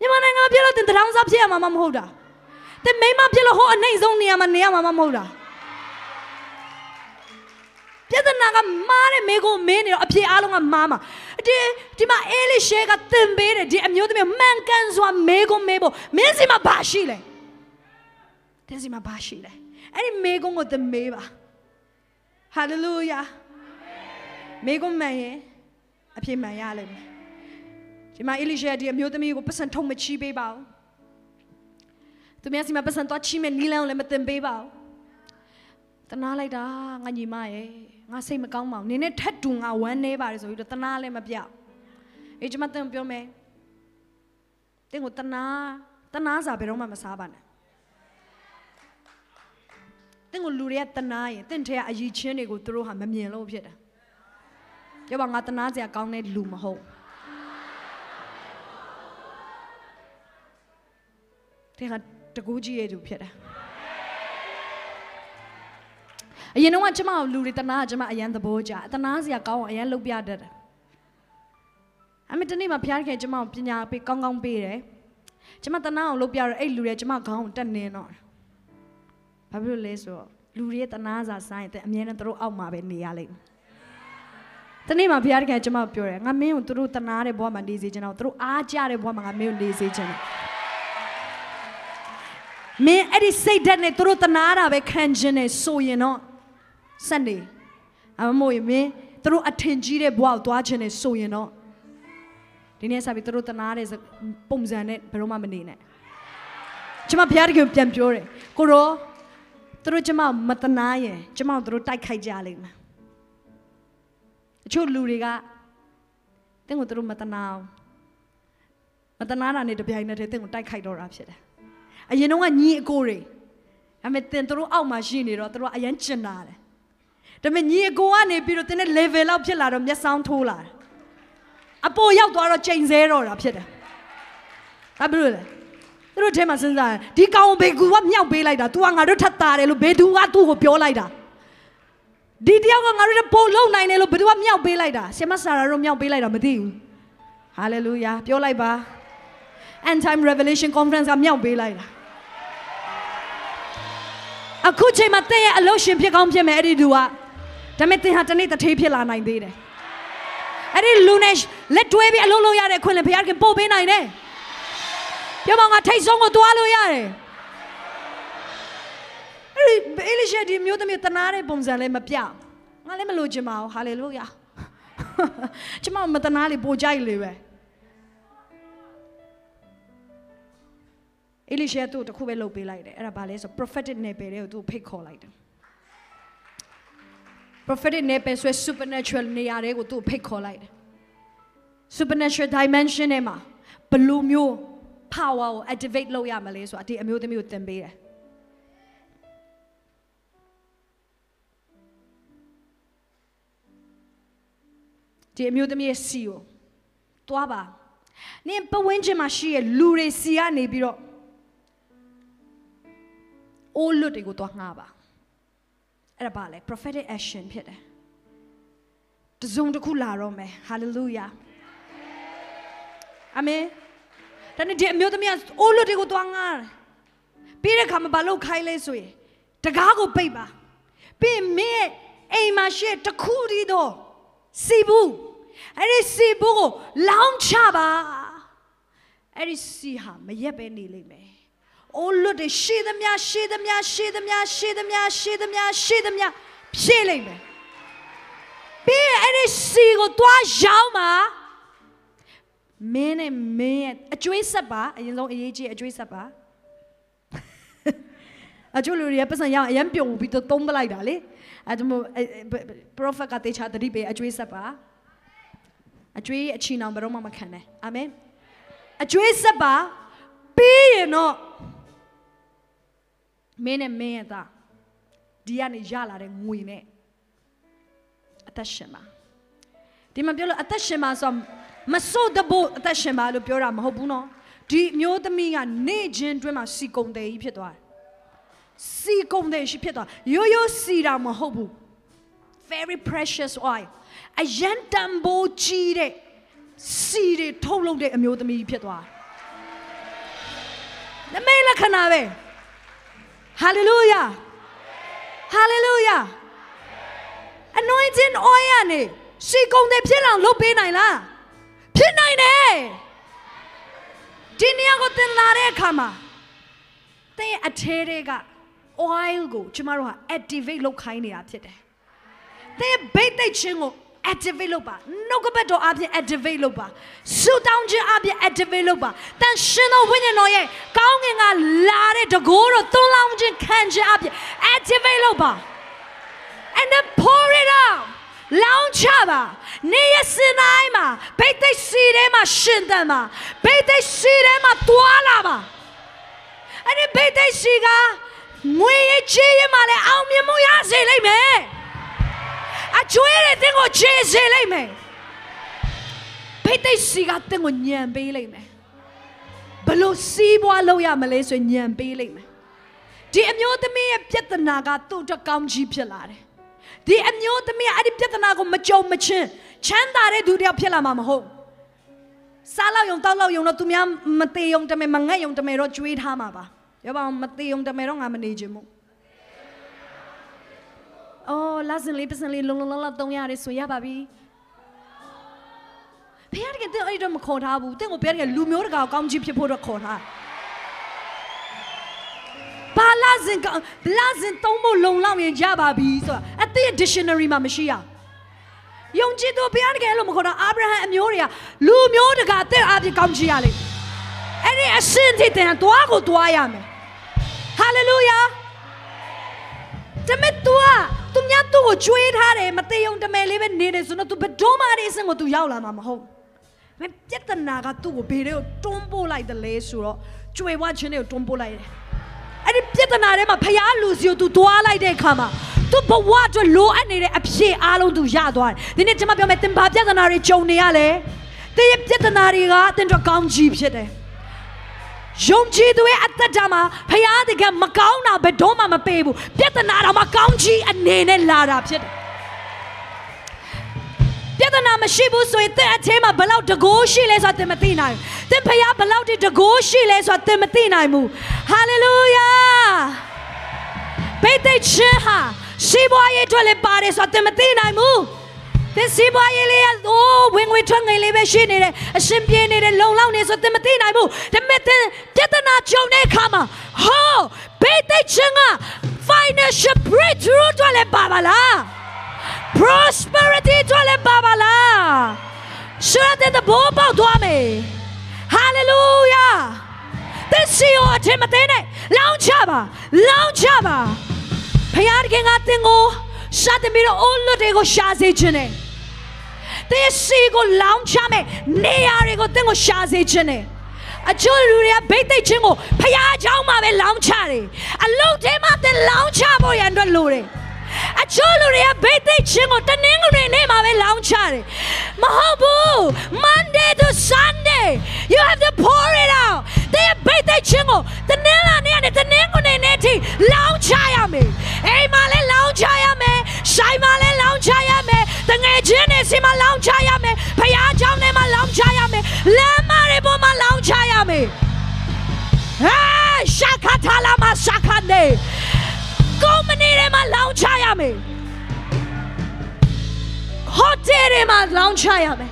မြန်မာနိုင်ငံမှာဖြစ်လို့တင်တရောင်းစားဖြစ်ရမှာမဟုတ်တာတင်မိန်းမဖြစ်လို့ဟိုအနှိမ့်ဆုံးနေရာမှာနေရမှာမဟုတ်တာပြဿနာကမားတဲ့မိကိုမင်းနေတော့အပြေအားလုံးကမားမှာဒီဒီမှာအေလိရှဲကသင်ပေးတယ်ဒီအမျိုးသမီးမှန်ကန်စွာမိကိုမေးဖို့မင်းစီမှာဘာရှိလဲ တင်းစီမှာဘာရှိလဲအဲ့ဒီမိကိုကိုသင်မေးပါဟာလေလုယာမိကိုမှန်ရင်အပြေမှန်ရလိမ့်မယ်ဒီမှာအေလိရှဲဒီအမျိုးသမီးကိုပတ်စံထုံမချီပေးပါဘူးသူများစီမှာပတ်စံတော့ချီမဲ့နီးလန်းကိုလည်းမသင်ပေးပါဘူးတနာလိုက်တာငါညီမရဲ့ငါစိတ်မကောင်းပါဘူးနင်းနဲ့ထက်တူငါဝမ်းနေပါတယ်ဆိုပြီးတော့တနာလည်းမပြောက်အေးကျွန်မတင်ပြောမယ်တင်းကိုတနာတနာစာဘယ်တော့မှမစားပါနဲ့ တင်းကိုလူတွေကတနာရင်တင့်ထဲကအည်ချင်းတွေကိုသူတို့ဟာမမြင်လို့ဖြစ်တာပြောပါငါတနာစရာကောင်းတဲ့လူမဟုတ်တင်းကတကူကြီးရဲ့သူဖြစ်တာအရင်တော့ကကျမကိုလူတွေတနာကကျမအရန်သဘောကျတနာစရာကောင်းအောင်အရန်လုပ်ပြတတ်တယ်အမေတနေ့မှဖျားခင်ကျမကိုပညာပေးကောင်းကောင်းပေးတယ်ကျမတနာအောင်လုပ်ပြတော့အဲ့လူတွေကျမခေါင်းကိုတက်နေတော့ ဘာဖြစ်လို့လဲဆိုတော့လူတွေရဲ့တနာစာဆိုင်တဲ့အမြဲတမ်းသူတို့အောက်မှာပဲနေရလိမ့်မယ်တနေ့မှဖျားခင်ကျမပြောတယ်ငါမင်းကိုသူတို့တနာတဲ့ဘဝမှာနေစေချင်တော့သူတို့အားကြတဲ့ဘဝမှာငါမင်းကိုနေစေချင်တယ်မင်းအဲ့ဒီစိတ်ဓာတ်နဲ့သူတို့တနာတာပဲခံခြင်းနဲ့ဆိုရင်တော့ဆက်နေအမမို့ရင်မင်းသူတို့အထင်ကြီးတဲ့ဘဝကိုသွားခြင်းနဲ့ဆိုရင်တော့ဒီနေ့ဆက်ပြီးသူတို့တနာတဲ့ပုံစံနဲ့ဘယ်တော့မှမနေနဲ့ကျမဘုရားတခင်ပြန်ပြောတယ်ကိုရော သူတို့ကျမမတနာရင်ကျမတို့သူတို့တိုက်ခိုက်ကြလိမ့်မယ်အချို့လူတွေကတင်းကိုသူတို့မတနာအောင်မတနာတာနဲ့တပြိုင်နက်တည်းတင်းကိုတိုက်ခိုက်တော့တာဖြစ်တယ်အရင်တော့ကညီအကိုတွေဒါပေမဲ့တင်သူတို့အောက်မှာရှိနေတော့သူတို့ကအရန်ကျင်နာတယ်ဒါပေမဲ့ညီအကိုကနေပြီးတော့တင်းတဲ့ level လောက်ဖြစ်လာတော့မျက်စောင်းထိုးလာတယ်အပေါ်ရောက်သွားတော့ချိန်ဆဲတော့တာဖြစ်တယ်ဒါဘယ်လိုလဲ သူတို့ထဲမှာစဉ်းစားတယ်ဒီကောင်ဘေကူကမြောက်ပေးလိုက်တာ तू ကငါတို့ထပ်တာတယ်လို့ဘေသူကသူ့ကိုပြောလိုက်တာဒီတယောက်ကငါတို့တဲ့ပုံလုံနိုင်တယ်လို့ဘယ်သူကမြောက်ပေးလိုက်တာဆီမဆာရာတို့မြောက်ပေးလိုက်တာမသိဘူးဟာလေလုယာပြောလိုက်ပါ end time revelation conference ကမြောက်ပေးလိုက်တာအခုချိန်မှာတဲ့ရဲ့အလို့ရှင်ဖြစ်ကောင်းဖြစ်မယ်အဲ့ဒီသူကဒါပေမဲ့သင်ဟာတနေ့တစ်ထေးဖြစ်လာနိုင်သေးတယ်အဲ့ဒီလူနဲ့လက်တွဲပြီးအလုပ်လုပ်ရတဲ့ခွင့်လည်းဘုရားခင်ပို့ပေးနိုင်တယ် ပြောပါငါထိတ်ဆုံးကိုတွားလို့ရတယ်အဲ့ဒီအေလိရှေဒီမျိုးသမီးတနာတဲ့ပုံစံလည်းမပြောင်းငါလည်းမလို့ချင်ပါဘူးဟာလေလုယာကျမမတနာလေပိုကြိုက်လေပဲအေလိရှေသူ့တခုပဲလုပ်ပေးလိုက်တယ်အဲ့ဒါဘာလဲဆို prophetic နယ်ပယ်တွေကိုသူ့ဖိတ်ခေါ်လိုက်တယ် prophetic နယ်ပယ်ဆို supernatural နေရာတွေကိုသူ့ဖိတ်ခေါ်လိုက်တယ် supernatural dimension ထဲမှာဘယ်လိုမျိုး power ကို activate လုပ်ရမလဲဆိုတာဒီအမျိုးသမီးကိုသင်ပေးတယ်ဒီအမျိုးသမီးရဲ့စီကိုတွားပါနင်ပဝင်းချင်မှာရှိရဲ့လူတွေစီကနေပြီးတော့အိုးလွတ်တွေကိုတွားငှားပါအဲ့ဒါပါလေ prophetic action ဖြစ်တယ်တစုံတစ်ခုလာတော့မယ် hallelujah အာမင် ဒါနဲ့ဒီအမျိုးသမီးကအိုးလွတ်တွေကိုတွားငှားတယ်ပြီးတဲ့ခါမှာဘာလို့ခိုင်းလဲဆိုရင်တကားကိုပိတ်ပါပြီးရင်မင်းရဲ့အိမ်မှာရှိတဲ့တစ်ခုတည်းတော့စီဘူးအဲ့ဒီစီဘူးကိုလောင်းချပါအဲ့ဒီစီဟာမရက်ပဲနေလိမ့်မယ်အိုးလွတ်တွေရှေးသမျှရှေးသမျှရှေးသမျှရှေးသမျှရှေးသမျှရှေးသမျှဖြည့်လိမ့်မယ်ပြီးရင်အဲ့ဒီစီကိုတွားရောင်းပါ မင်းနဲ့မင်းရဲ့အကျွေးဆက်ပါအရင်ဆုံးအရေးကြီးအကျွေးဆက်ပါအကျိုးလူတွေပတ်စံရအောင်အရင်ပြုံပြီးတော့သုံးပလိုက်တာလေအဲဒါမို့ prophet ကတေချာတတိပေးအကျွေးဆက်ပါအကျွေးအချီနောင်ဘယ်တော့မှမခံနဲ့အာမင်အကျွေးဆက်ပါပြီးရင်တော့မင်းနဲ့မင်းရဲ့သားဒီကနေရလာတဲ့ငွေနဲ့အသက်ရှင်ပါဒီမှာပြောလို့အသက်ရှင်ပါဆိုတော့ မဆို့တဲ့ဖို့အသက်ရှင်ပါလို့ပြောတာမဟုတ်ဘူးနော်ဒီအမျိုးသမီးကနေချင်းတွင်းမှာစီကုံတယ်ကြီးဖြစ်သွားတယ်စီကုံတယ်ရှိဖြစ်သွားရိုးရိုးစီတာမဟုတ်ဘူး very precious oil အယံတန်ဖိုးကြီးတဲ့စီတွေထုတ်လုပ်တဲ့အမျိုးသမီးဖြစ်သွားတယ်နမိတ်လက္ခဏာပဲ hallelujah hallelujah anointing oil ရနေစီကုံတဲ့ဖြစ်အောင်လုပ်ပေးနိုင်လား ဖြစ်နိုင်တယ်ဒီနေရာကိုသင်လာတဲ့အခါမှာသင်ရဲ့အထဲတွေက oil ကိုကျမတို့ဟာ activate လုပ်ခိုင်းနေတာဖြစ်တယ်သင်ဘိတ်သိက်ချင်းကို activate လုပ်ပါနှုတ်ကပတ်တော်အပြင် activate လုပ်ပါဆူတောင်းခြင်းအပြင် activate လုပ်ပါတန်ရှင်သောဝိညာဉ်တော်ရဲ့ကောင်းကင်ကလာတဲ့တကိုးတော်သွန်လောင်းခြင်းခံခြင်းအပြင် activate လုပ်ပါ and then pour it out လောင်းချပါနေရစင်တိုင်းမှာဘိတ်သိက်စီထဲမှာရှင်သန်ပါဘိတ်သိက်စီထဲမှာတွာလာပါအဲ့ဒီဘိတ်သိက်စီကငွေရချေးရမှလည်းအောင်မြင်မှုရစေလိမ့်မယ်အကျွေးတဲ့တင်ကိုချေးစေလိမ့်မယ်ဘိတ်သိက်စီကတင်ကိုညံပေးလိမ့်မယ်ဘလို့စီးပွားလုပ်ရမလဲဆိုရင်ညံပေးလိမ့်မယ်ဒီအမျိုးသမီးရဲ့ပြဿနာကသူ့အတွက်ကောင်းကြီးဖြစ်လာတယ် ဒီအမျိုးသမီးကအဲ့ဒီပြဿနာကိုမကြုံမချင်းချမ်းသာတဲ့သူတယောက်ဖြစ်လာမှာမဟုတ်စားလောက်ယုံတောက်လောက်ယုံတော့သူများမသေးယုံတမဲမငတ်ယုံတမဲတော့ကြွေးထားမှာပါပြောပါအောင်မသေးယုံတမဲတော့ငါမနေချင်ဘူးအော်လာစင်လေးပစင်လေးလုံလုံလောက်လောက်တုံးရတယ်ဆိုရပါပြီဖခင်ကတဲ့အဲ့တော့မခေါ်ထားဘူးတဲ့ကိုဘယ်ကလူမျိုးတကာကောင်းကြီးဖြစ်ဖို့တော့ခေါ်ထားဘာလာ စင်ကလာစင်သုံးဖို့လုံလောက်ရင်ကြပါပြီဆိုတာအသည့် dictionary မှာမရှိရယုံကြည်သူဘုရားတကယ်လို့မခေါ်တာအာဗြဟံအမျိုးတွေကလူမျိုးတကာတဲ့အပြစ်ကောင်းချီရလေအဲ့ဒီအစင်တိတဲ့တွားကိုတွားရမယ်ဟာလေလုယာတမက်တူอ่ะသူများသူ့ကိုကြွေးထားတယ်မသေးုံတမယ်လေးပဲနေတယ်ဆိုတော့ तू ဘယ်တော့မှအဲ့ဒီအစင်ကို तू ရောက်လာမှာမဟုတ်မင်းပြဿနာကသူ့ကိုဘေးတွေကိုတွန်းပို့လိုက်တယ်လေဆိုတော့ကြွေဝချင်းတွေကိုတွန်းပို့လိုက်တယ် အဲ့ဒီပြဿနာထဲမှာဖျားလူစီကို तू တွားလိုက်တဲ့အခါမှာသူဘဝအတွက်လိုအပ်နေတဲ့အဖြစ်အားလုံးသူရသွားတယ်ဒီနေ့ကျွန်မပြောမယ်သင်ဘာပြဿနာတွေကြုံနေရလဲသင်ရဲ့ပြဿနာတွေကသင်တို့ကောင်းကြီးဖြစ်တယ်ယုံကြည်သူရဲ့အသက်တာမှာဖျားတကယ်မကောင်းတာဘယ်တော့မှမပေးဘူးပြဿနာတော့မကောင်းကြီးအနေနဲ့လာတာဖြစ်တယ် ပြဿနာမရှိဘူးဆိုရင်တဲ့အထဲမှာဘယ်လောက်တကိုးရှိလဲဆိုတာသင်မသိနိုင်ဘူးသင်ဖျားဘယ်လောက်ဒီတကိုးရှိလဲဆိုတာသင်မသိနိုင်ဘူးဟာလေလုယာဘိတ်သိက်ချင်းဟာစီးပွားရေးအတွက်လည်းပါတယ်ဆိုတာသင်မသိနိုင်ဘူးသင်စီးပွားရေးလေးကဟိုးဝင်ငွေထွက်ငွေလေးပဲရှိနေတယ်အရှင်ပြေနေတယ်လုံလောက်နေဆိုသင်မသိနိုင်ဘူးဒါပေမဲ့သင်ပြဿနာကြုံတဲ့အခါမှာဟောဘိတ်သိက်ချင်းက financial breakthrough အတွက်လည်းပါပါလား prosperity ထွက်လဲပါပါလားရှာတဲ့သဘောပေါက်သွားမယ် hallelujah သက်စီရောအထင်မသေးနဲ့လောင်းချပါလောင်းချပါဖခင်ခင်ကတင်ကိုရှာတဲ့ပြီးတော့အလွတ်တွေကိုရှာစေခြင်းနဲ့သက်စီကိုလောင်းချမယ်နေရာတွေကိုတင်ကိုရှာစေခြင်းနဲ့အချို့လူတွေကဗိတ်သိက်ခြင်းကိုဖခင်အကြောင်းမှာပဲလောင်းချတယ်အလုံးထဲမှာတင်လောင်းချဖို့ရန်အတွက်လိုတယ် အချို့လူတွေကဘိတ်သိက်ချင်းကိုတနင်္ဂနွေနေ့မှာပဲလောင်းချတယ်မဟုတ်ဘူး Monday to Sunday you have to pour it out တဲ့ဘိတ်သိက်ချင်းကိုတနင်္လာနေ့နဲ့တနင်္ဂနွေနေ့ထိလောင်းချရမယ်အိမ်မှာလည်းလောင်းချရမယ်ဆိုင်မှာလည်းလောင်းချရမယ်တငယ်ချင်းတွေစီမှာလောင်းချရမယ်ဖယားเจ้าနဲ့မှာလောင်းချရမယ်လမ်းမတွေပေါ်မှာလောင်းချရမယ်ဟဲရှာ Koterema launchayame. Koterema launchayame.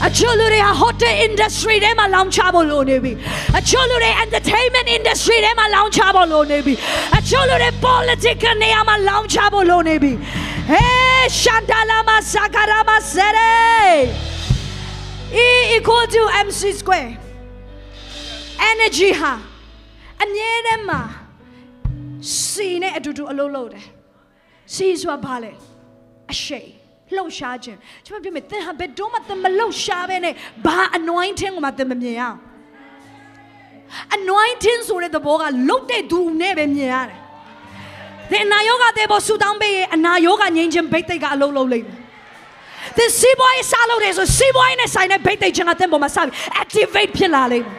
Achulure hote industry rema launchabo nebi. Achulure entertainment industry rema launchabo nebi. Achulure political ne neama launchabo nebi. Hey, eh, Shandalama Sakarama Sere. E equal to MC square. Energy ha. Anyerema. စီနဲ့အတူတူအလုပ်လုပ်တယ်စီဆိုတာဘာလဲအရှိန်လှုပ်ရှားခြင်းကျွန်မပြောမယ်သင်ဟာဘယ်တော့မှသင်မလှုပ်ရှားပဲနဲ့ဘာ anointing ကိုမှသင်မမြင်ရအောင် anointing ဆိုတဲ့သဘောကလှုပ်တဲ့သူနဲ့ပဲမြင်ရတယ်သင်အနာယောဂတဲ့ပေါ်ဆူတောင်းပေးရင်အနာယောဂငြိမ်းခြင်းဘိတ်သိက်ကအလုံးလုံးလိမ့်မယ်သင်စီးပွားရေးစားလုပ်တယ်ဆိုစီးပွားရေးနဲ့ဆိုင်တဲ့ဘိတ်သိက်ခြင်းကသင်ပေါ်မှာစပြီး activate ဖြစ်လာလိမ့်မယ်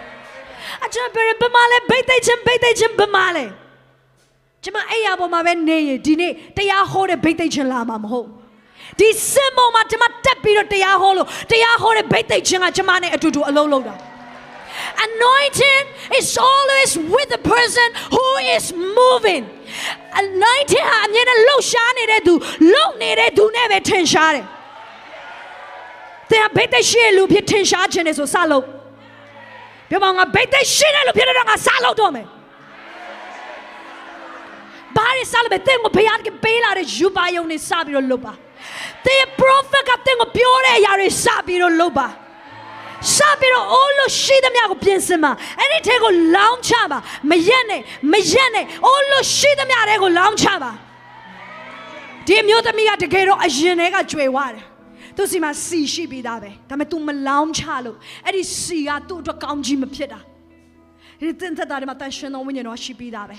အကျွန်တော်ဘယ်မှာလဲဘိတ်သိက်ခြင်းဘိတ်သိက်ခြင်းဘယ်မှာလဲ ကျွန်မအဲ့ရပေါ်မှာပဲနေရင်ဒီနေ့တရားဟောတဲ့ဘိတ်သိက်ခြင်းလာမှာမဟုတ်ဒီစင်ပေါ်မှာကျွန်မတက်ပြီးတော့တရားဟောလို့တရားဟောတဲ့ဘိတ်သိက်ခြင်းကကျွန်မနဲ့အတူတူအလုံးလုံးတာ Anointing is always with the person who is moving. Anointing ဟာအမြဲတမ်းလှုပ်ရှားနေတဲ့သူလှုပ်နေတဲ့သူနဲ့ပဲထင်ရှားတယ်။တဲ့ဘိတ်သက်ရှိတဲ့လူဖြစ်ထင်ရှားခြင်းနဲ့ဆိုစလို့ပြောပါငါဘိတ်သက်ရှိတဲ့လူဖြစ်တော့ငါစလို့တော့မယ်။ ဘာရစလို့ပဲတဲ့ကိုဘုရားကပေးလာတဲ့ယူပါယုံနဲ့စပြီးတော့လုပ်ပါ။တဲ့ prophet ကတဲ့ကိုပြောတဲ့အရာတွေစပြီးတော့လုပ်ပါ။စပြီးတော့အိုးလို့ရှိသမျှကိုပြင်ဆင်ပါအဲ့ဒီထဲကိုလောင်းချပါမရက်နဲ့မရက်နဲ့အိုးလို့ရှိသမျှတွေကိုလောင်းချပါဒီမျိုးသမီးကတကယ်တော့အရင်တည်းကကြွယ်ဝတယ်သူစီမှာစီရှိပြီးသားပဲဒါပေမဲ့ तू မလောင်းချလို့အဲ့ဒီစီကသူ့အတွက်ကောင်းကြီးမဖြစ်တာဒီတင်သက်တာတွေမှာတန်ရှင်တော်ဝိညာဉ်တော်ရှိပြီးသားပဲ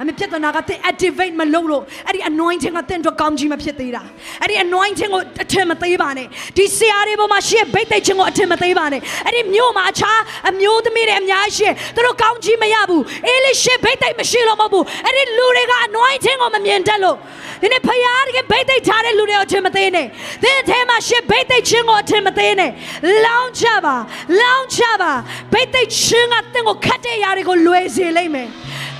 အမေပြဿနာကတဲ့ activate မလုပ်လို့အဲ့ဒီ anointing ကတဲ့အတွက်ကောင်းကြီးမဖြစ်သေးတာအဲ့ဒီ anointing ကိုအထင်မသေးပါနဲ့ဒီဆရာတွေပေါ်မှာရှိတဲ့ဘိတ်သိက်ခြင်းကိုအထင်မသေးပါနဲ့အဲ့ဒီမြို့မှာအခြားအမျိုးသမီးတွေအများကြီးသူတို့ကောင်းကြီးမရဘူးအေးလေးရှိဘိတ်သိက်မရှိလို့မဟုတ်ဘူးအဲ့ဒီလူတွေက anointing ကိုမမြင်တတ်လို့ဒီနေ့ဖယားတကဘိတ်သိက်ထားတဲ့လူတွေကိုအထင်မသေးနဲ့သင်အထဲမှာရှိဘိတ်သိက်ခြင်းကိုအထင်မသေးနဲ့လောင်းချပါလောင်းချပါဘိတ်သိက်ခြင်းကသင်ကိုခတ်တဲ့ຢာတွေကိုလွယ်စေလိမ့်မယ်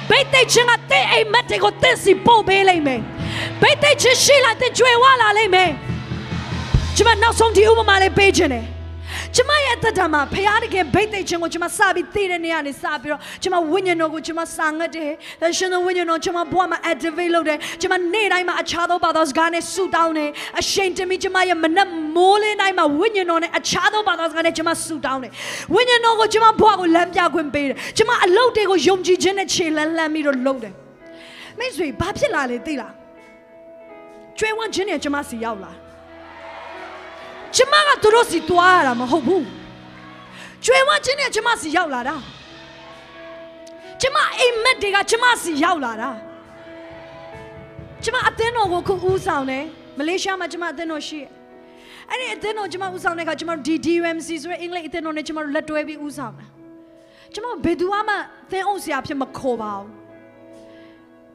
ဘိတ်သိက်ခြင်းကတဲ့အိမ်မက်တွေကိုသင်စီပို့ပေးလိမ့်မယ်ဘိတ်သိက်ခြင်းရှိလာတဲ့ကြွယ်ဝလာလိမ့်မယ်ကျွန်မနောက်ဆုံးဒီဥပမာလေးပေးခြင်းတယ် ကျမရဲ့အသက်တာမှာဖရားတကယ်ဘိတ်သိက်ခြင်းကိုကျမစပြီးသိတဲ့နေရာနေစပြီးတော့ကျမဝိညာဉ်တော်ကိုကျမစာငတ်တယ်။ဒါရှင်တော်ဝိညာဉ်တော်ကျမဘဝမှာ activate လုပ်တယ်။ကျမနေ့တိုင်းမှာအခြားသောဘာသာစကားနဲ့ဆူတောင်းတယ်။အရှိန်တမီကျမရဲ့မနက်မိုးလင်းတိုင်းမှာဝိညာဉ်တော်နဲ့အခြားသောဘာသာစကားနဲ့ကျမဆူတောင်းတယ်။ဝိညာဉ်တော်ကိုကျမဘဝကိုလမ်းပြခွင့်ပေးတယ်။ကျမအလုပ်တွေကိုယုံကြည်ခြင်းနဲ့ခြေလန်းလန်းပြီးတော့လုပ်တယ်။မိတ်ဆွေဘာဖြစ်လာလဲသိလား။ကျွေးဝမ်းခြင်းနဲ့ကျမစီရောက်လာ။ ကျမကသူတို့စီတွားရတာမဟုတ်ဘူးကျွေးဝချင်းနဲ့ကျမစီရောက်လာတာကျမအိမ်မက်တွေကကျမစီရောက်လာတာကျမအသင်းတော်ကိုခုဦးဆောင်တယ်မလေးရှားမှာကျမအသင်းတော်ရှိတယ်အဲ့ဒီအသင်းတော်ကျမဦးဆောင်တဲ့အခါကျမဒီ DMC ဆိုတဲ့အင်္ဂလိပ်အသင်းတော်နဲ့ကျမတို့လက်တွဲပြီးဦးဆောင်တာကျမဘယ်သူမှသင်းအောင်ဆရာဖြစ်မခေါ်ပါဘူး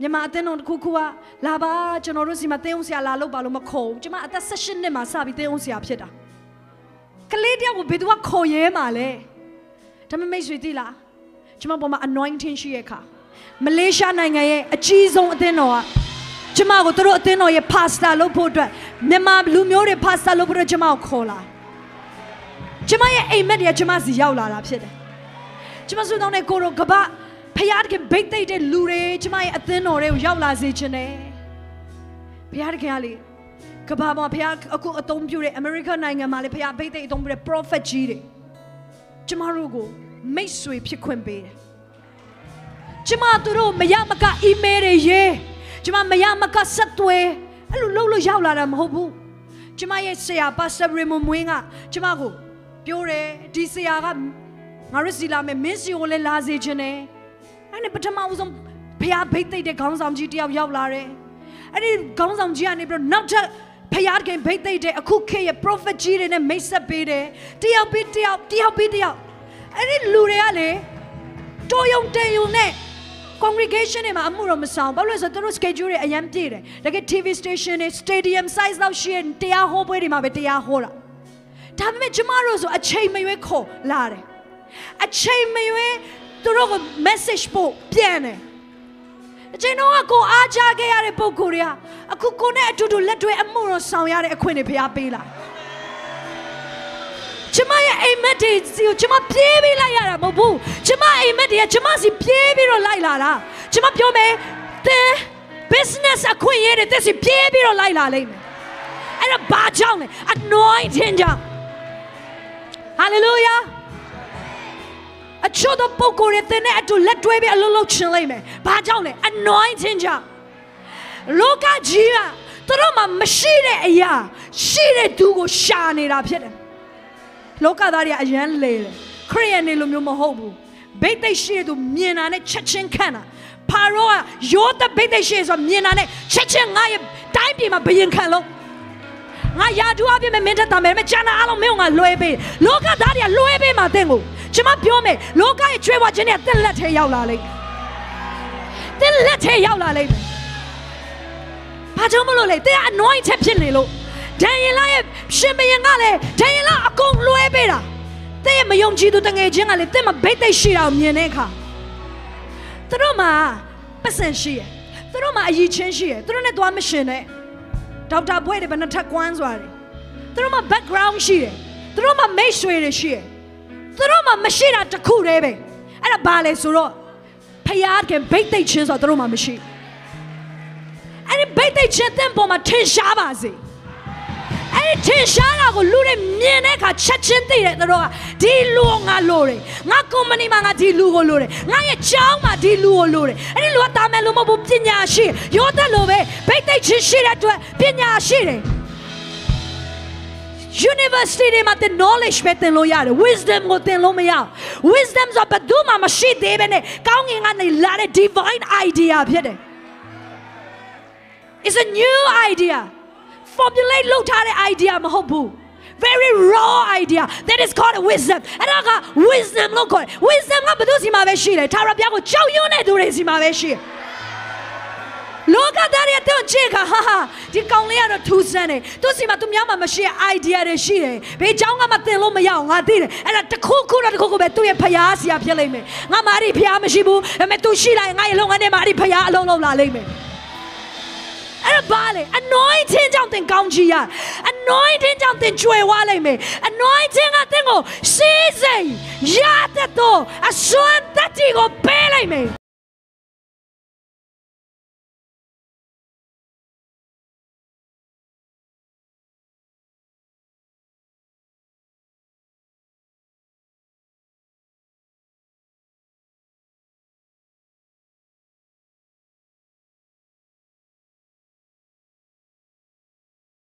မြန်မာအသင်းတော်တစ်ခုခုကလာပါကျွန်တော်တို့စီမှာသင်းအောင်ဆရာလာလို့ပါလို့မခေါ်ဘူးကျမအသက်16နှစ်မှာစပြီးသင်းအောင်ဆရာဖြစ်တာကလေးတယောက်ကိုဘယ်သူကခေါ်ရဲမှာလဲဒါပေမဲ့မိတ်ဆွေသိလားကျမပေါ်မှာ anointing ရှိရဲ့ခါမလေးရှားနိုင်ငံရဲ့အကြီးဆုံးအသင်းတော်ကကျမကိုသူတို့အသင်းတော်ရဲ့ pastor လုပ်ဖို့အတွက်မြန်မာလူမျိုးတွေ pastor လုပ်ဖို့အတွက်ကျမကိုခေါ်လာကျမရဲ့အိမ်မက်တွေကကျမစီရောက်လာတာဖြစ်တယ်ကျမဆိုတော့ねကိုရောကဘာ ဖယားတကဘိတ်သိတဲ့လူတွေကျမရဲ့အသင်းတော်တွေကိုရောက်လာစေခြင်းနဲ့ဖယားတကယ်လေကဘာမှာဖယားအခုအသုံးပြုတဲ့ American နိုင်ငံမှာလေဖယားဘိတ်သိအသုံးပြုတဲ့ prophet ကြီးတွေကျမတို့ကိုမိတ်ဆွေဖြစ်ခွင့်ပေးတယ်ကျမတို့တို့မရမက email တွေရေးကျမမရမကဆက်သွယ်အဲ့လိုလုပ်လို့ရောက်လာတာမဟုတ်ဘူးကျမရဲ့ဆရာပါစတာရီမွန်မွင်းကကျမကိုပြောတယ်ဒီဆရာကငါတို့စီလာမယ်မင်းစီကိုလည်းလာစေခြင်းနဲ့ အဲ့နဲ့ပထမဦးဆုံးဖះဘိတ်သိတဲ့ခေါင်းဆောင်ကြီးတယောက်ရောက်လာတယ်အဲ့ဒီခေါင်းဆောင်ကြီးကနေပြီးတော့နောက်ထပ်ဖះခင်ဘိတ်သိတဲ့အခုခေတ်ရဲ့ prophet ကြီးတွေနဲ့မိတ်ဆက်ပေးတယ်တယောက်ပြီးတယောက်တယောက်ပြီးတယောက်အဲ့ဒီလူတွေကလေတိုးယုံတေယုံနဲ့ congregation တွေမှာအမှုတော့မဆောင်ဘာလို့လဲဆိုတော့သူတို့ schedule တွေအရင်ပြည့်တယ်တကယ် TV station တွေ stadium size လောက်ရှိရင်တရားဟောပွဲတွေမှာပဲတရားဟောတာဒါပေမဲ့ကျမတို့ဆိုအချိန်မရွေးခေါ်လာတယ်အချိန်မရွေး သူတို့က message ပို့ပြန်တယ်အချိန်တော့ကိုအားကြခဲ့ရတဲ့ပုံကိုယ်တွေကအခုကိုနဲ့အတူတူလက်တွဲအမှုတော်ဆောင်ရတဲ့အခွင့်တွေဖျားပေးလာကျမရဲ့အိမ်မက်တွေစီကိုကျမပြေးပြီးလိုက်ရတာမဟုတ်ဘူးကျမအိမ်မက်တွေကကျမစီပြေးပြီးတော့လိုက်လာတာကျမပြောမယ်သင် business အခွင့်အရေးတွေတက်စီပြေးပြီးတော့လိုက်လာလိမ့်မယ်အဲ့ဒါဘာကြောင့်လဲ anointing ကြောင့် hallelujah အချို့သောပုဂ္ဂိုလ်တွေသင်နဲ့အတူလက်တွဲပြီးအလုပ်လုပ်ချင်လိမ့်မယ်။ဘာကြောင့်လဲ anointing ကြောင့်လောကကြီးကသူတို့မှာမရှိတဲ့အရာရှိတဲ့သူကိုရှာနေတာဖြစ်တယ်။လောကသားတွေကအရန်လေတယ်။ခရိယန်တွေလိုမျိုးမဟုတ်ဘူး။ဘိတ်သိက်ရှိတဲ့သူမြင်တာနဲ့ချက်ချင်းခံတာ။ဖာရောကယောသဘိတ်သိက်ရှိဆိုမြင်တာနဲ့ချက်ချင်းငါရဲ့တိုင်းပြည်မှာဘယင်ခံလို့ငါယာတူအပြစ်မဲ့မင်းတက်တာမယ်မချမ်းသာအားလုံးမင်းကငါလွှဲပေးလောကသားတွေကလွှဲပေးမှာတဲ့ကို ကျွန်မပြောမယ်လောကရဲ့ကျွေးဝခြင်းတွေကတက်လက်ထဲရောက်လာလိမ့်တက်လက်ထဲရောက်လာလိမ့်မယ်ဘာကြောင့်မလို့လဲတဲ့ anointed ဖြစ်နေလို့ဒန်ယေလရဲ့ရှင်ဘရင်ကလည်းဒန်ယေလအကုန်လွှဲပေးတာတဲ့ရဲ့မယုံကြည်သူတငယ်ချင်းကလည်းတဲ့မှာဘိတ်သိက်ရှိတာကိုမြင်တဲ့အခါသူတို့မှာပတ်စံရှိရယ်သူတို့မှာအယီချင်းရှိရယ်သူတို့နဲ့သွားမရှင်နဲ့ဒေါက်တာဘွဲ့တွေဘယ်နှထက်ကွမ်းစွာတယ်သူတို့မှာ background ရှိတယ်သူတို့မှာမိတ်ဆွေတွေရှိတယ် သူတို့မှာမရှိတာတစ်ခုတည်းပဲအဲ့ဒါဘာလဲဆိုတော့ဖယားကဘိတ်သိက်ချင်းဆိုတော့သူတို့မှာမရှိဘူးအဲ့ဒီဘိတ်သိက်ချင်းတဲ့ပေါ်မှာထင်ရှားပါစေအဲ့ဒီထင်ရှားတာကိုလူတွေမြင်တဲ့အခါချက်ချင်းသိတယ်သူတို့ကဒီလူကိုငါလိုတယ်ငါကုမ္ပဏီမှာငါဒီလူကိုလိုတယ်ငါရဲ့ကျောင်းမှာဒီလူကိုလိုတယ်အဲ့ဒီလူကတာမယ်လို့မဟုတ်ဘူးပညာရှိရောသက်လို့ပဲဘိတ်သိက်ချင်းရှိတဲ့အတွက်ပညာရှိတယ် University တွေမှာသင် knowledge ပဲသင်လို့ရတယ် wisdom ကိုသင်လို့မရဘူး wisdom ဆိုဘယ်သူမှမရှိသေးပဲနဲ့ကောင်းကင်ကနေလာတဲ့ divine idea ဖြစ်တယ် It's a new idea formulate လုပ်ထားတဲ့ idea မဟုတ်ဘူး very raw idea that is called wisdom အဲ့ဒါက wisdom လို့ခေါ်တယ် wisdom ကဘယ်သူစီမှာပဲရှိတယ်ထာဝရဘုရားကိုကြောက်ရွံ့တဲ့သူတွေစီမှာပဲရှိတယ် လောကသားတွေတော့ချေခါဟာဟာဒီကောင်လေးကတော့ထူးဆန်းတယ်သူစီမှာသူများမှာမရှိတဲ့ idea တွေရှိတယ်ဘေးเจ้าကမှသင်လို့မရအောင်ငါသိတယ်အဲ့ဒါတစ်ခုခုတော့တစ်ခုခုပဲသူ့ရဲ့ဖျားဆရာဖြစ်လိမ့်မယ်ငါမာရီဖျားမရှိဘူးဒါပေမဲ့သူရှိလိုက်ရင်ငါရဲ့လုပ်ငန်းထဲမှာအဲ့ဒီဖျားအလုံးလုံးလာလိမ့်မယ်အဲ့ဒါဘာလဲ anointing ကြောင့်သင်ကောင်းချီရ anointing ကြောင့်သင်ကျွယ်ဝလိမ့်မယ် anointing ကသင်ကိုစီးစိမ်ရတဲ့တော့အစွမ်းတတ်တီကိုပေးလိုက်မယ်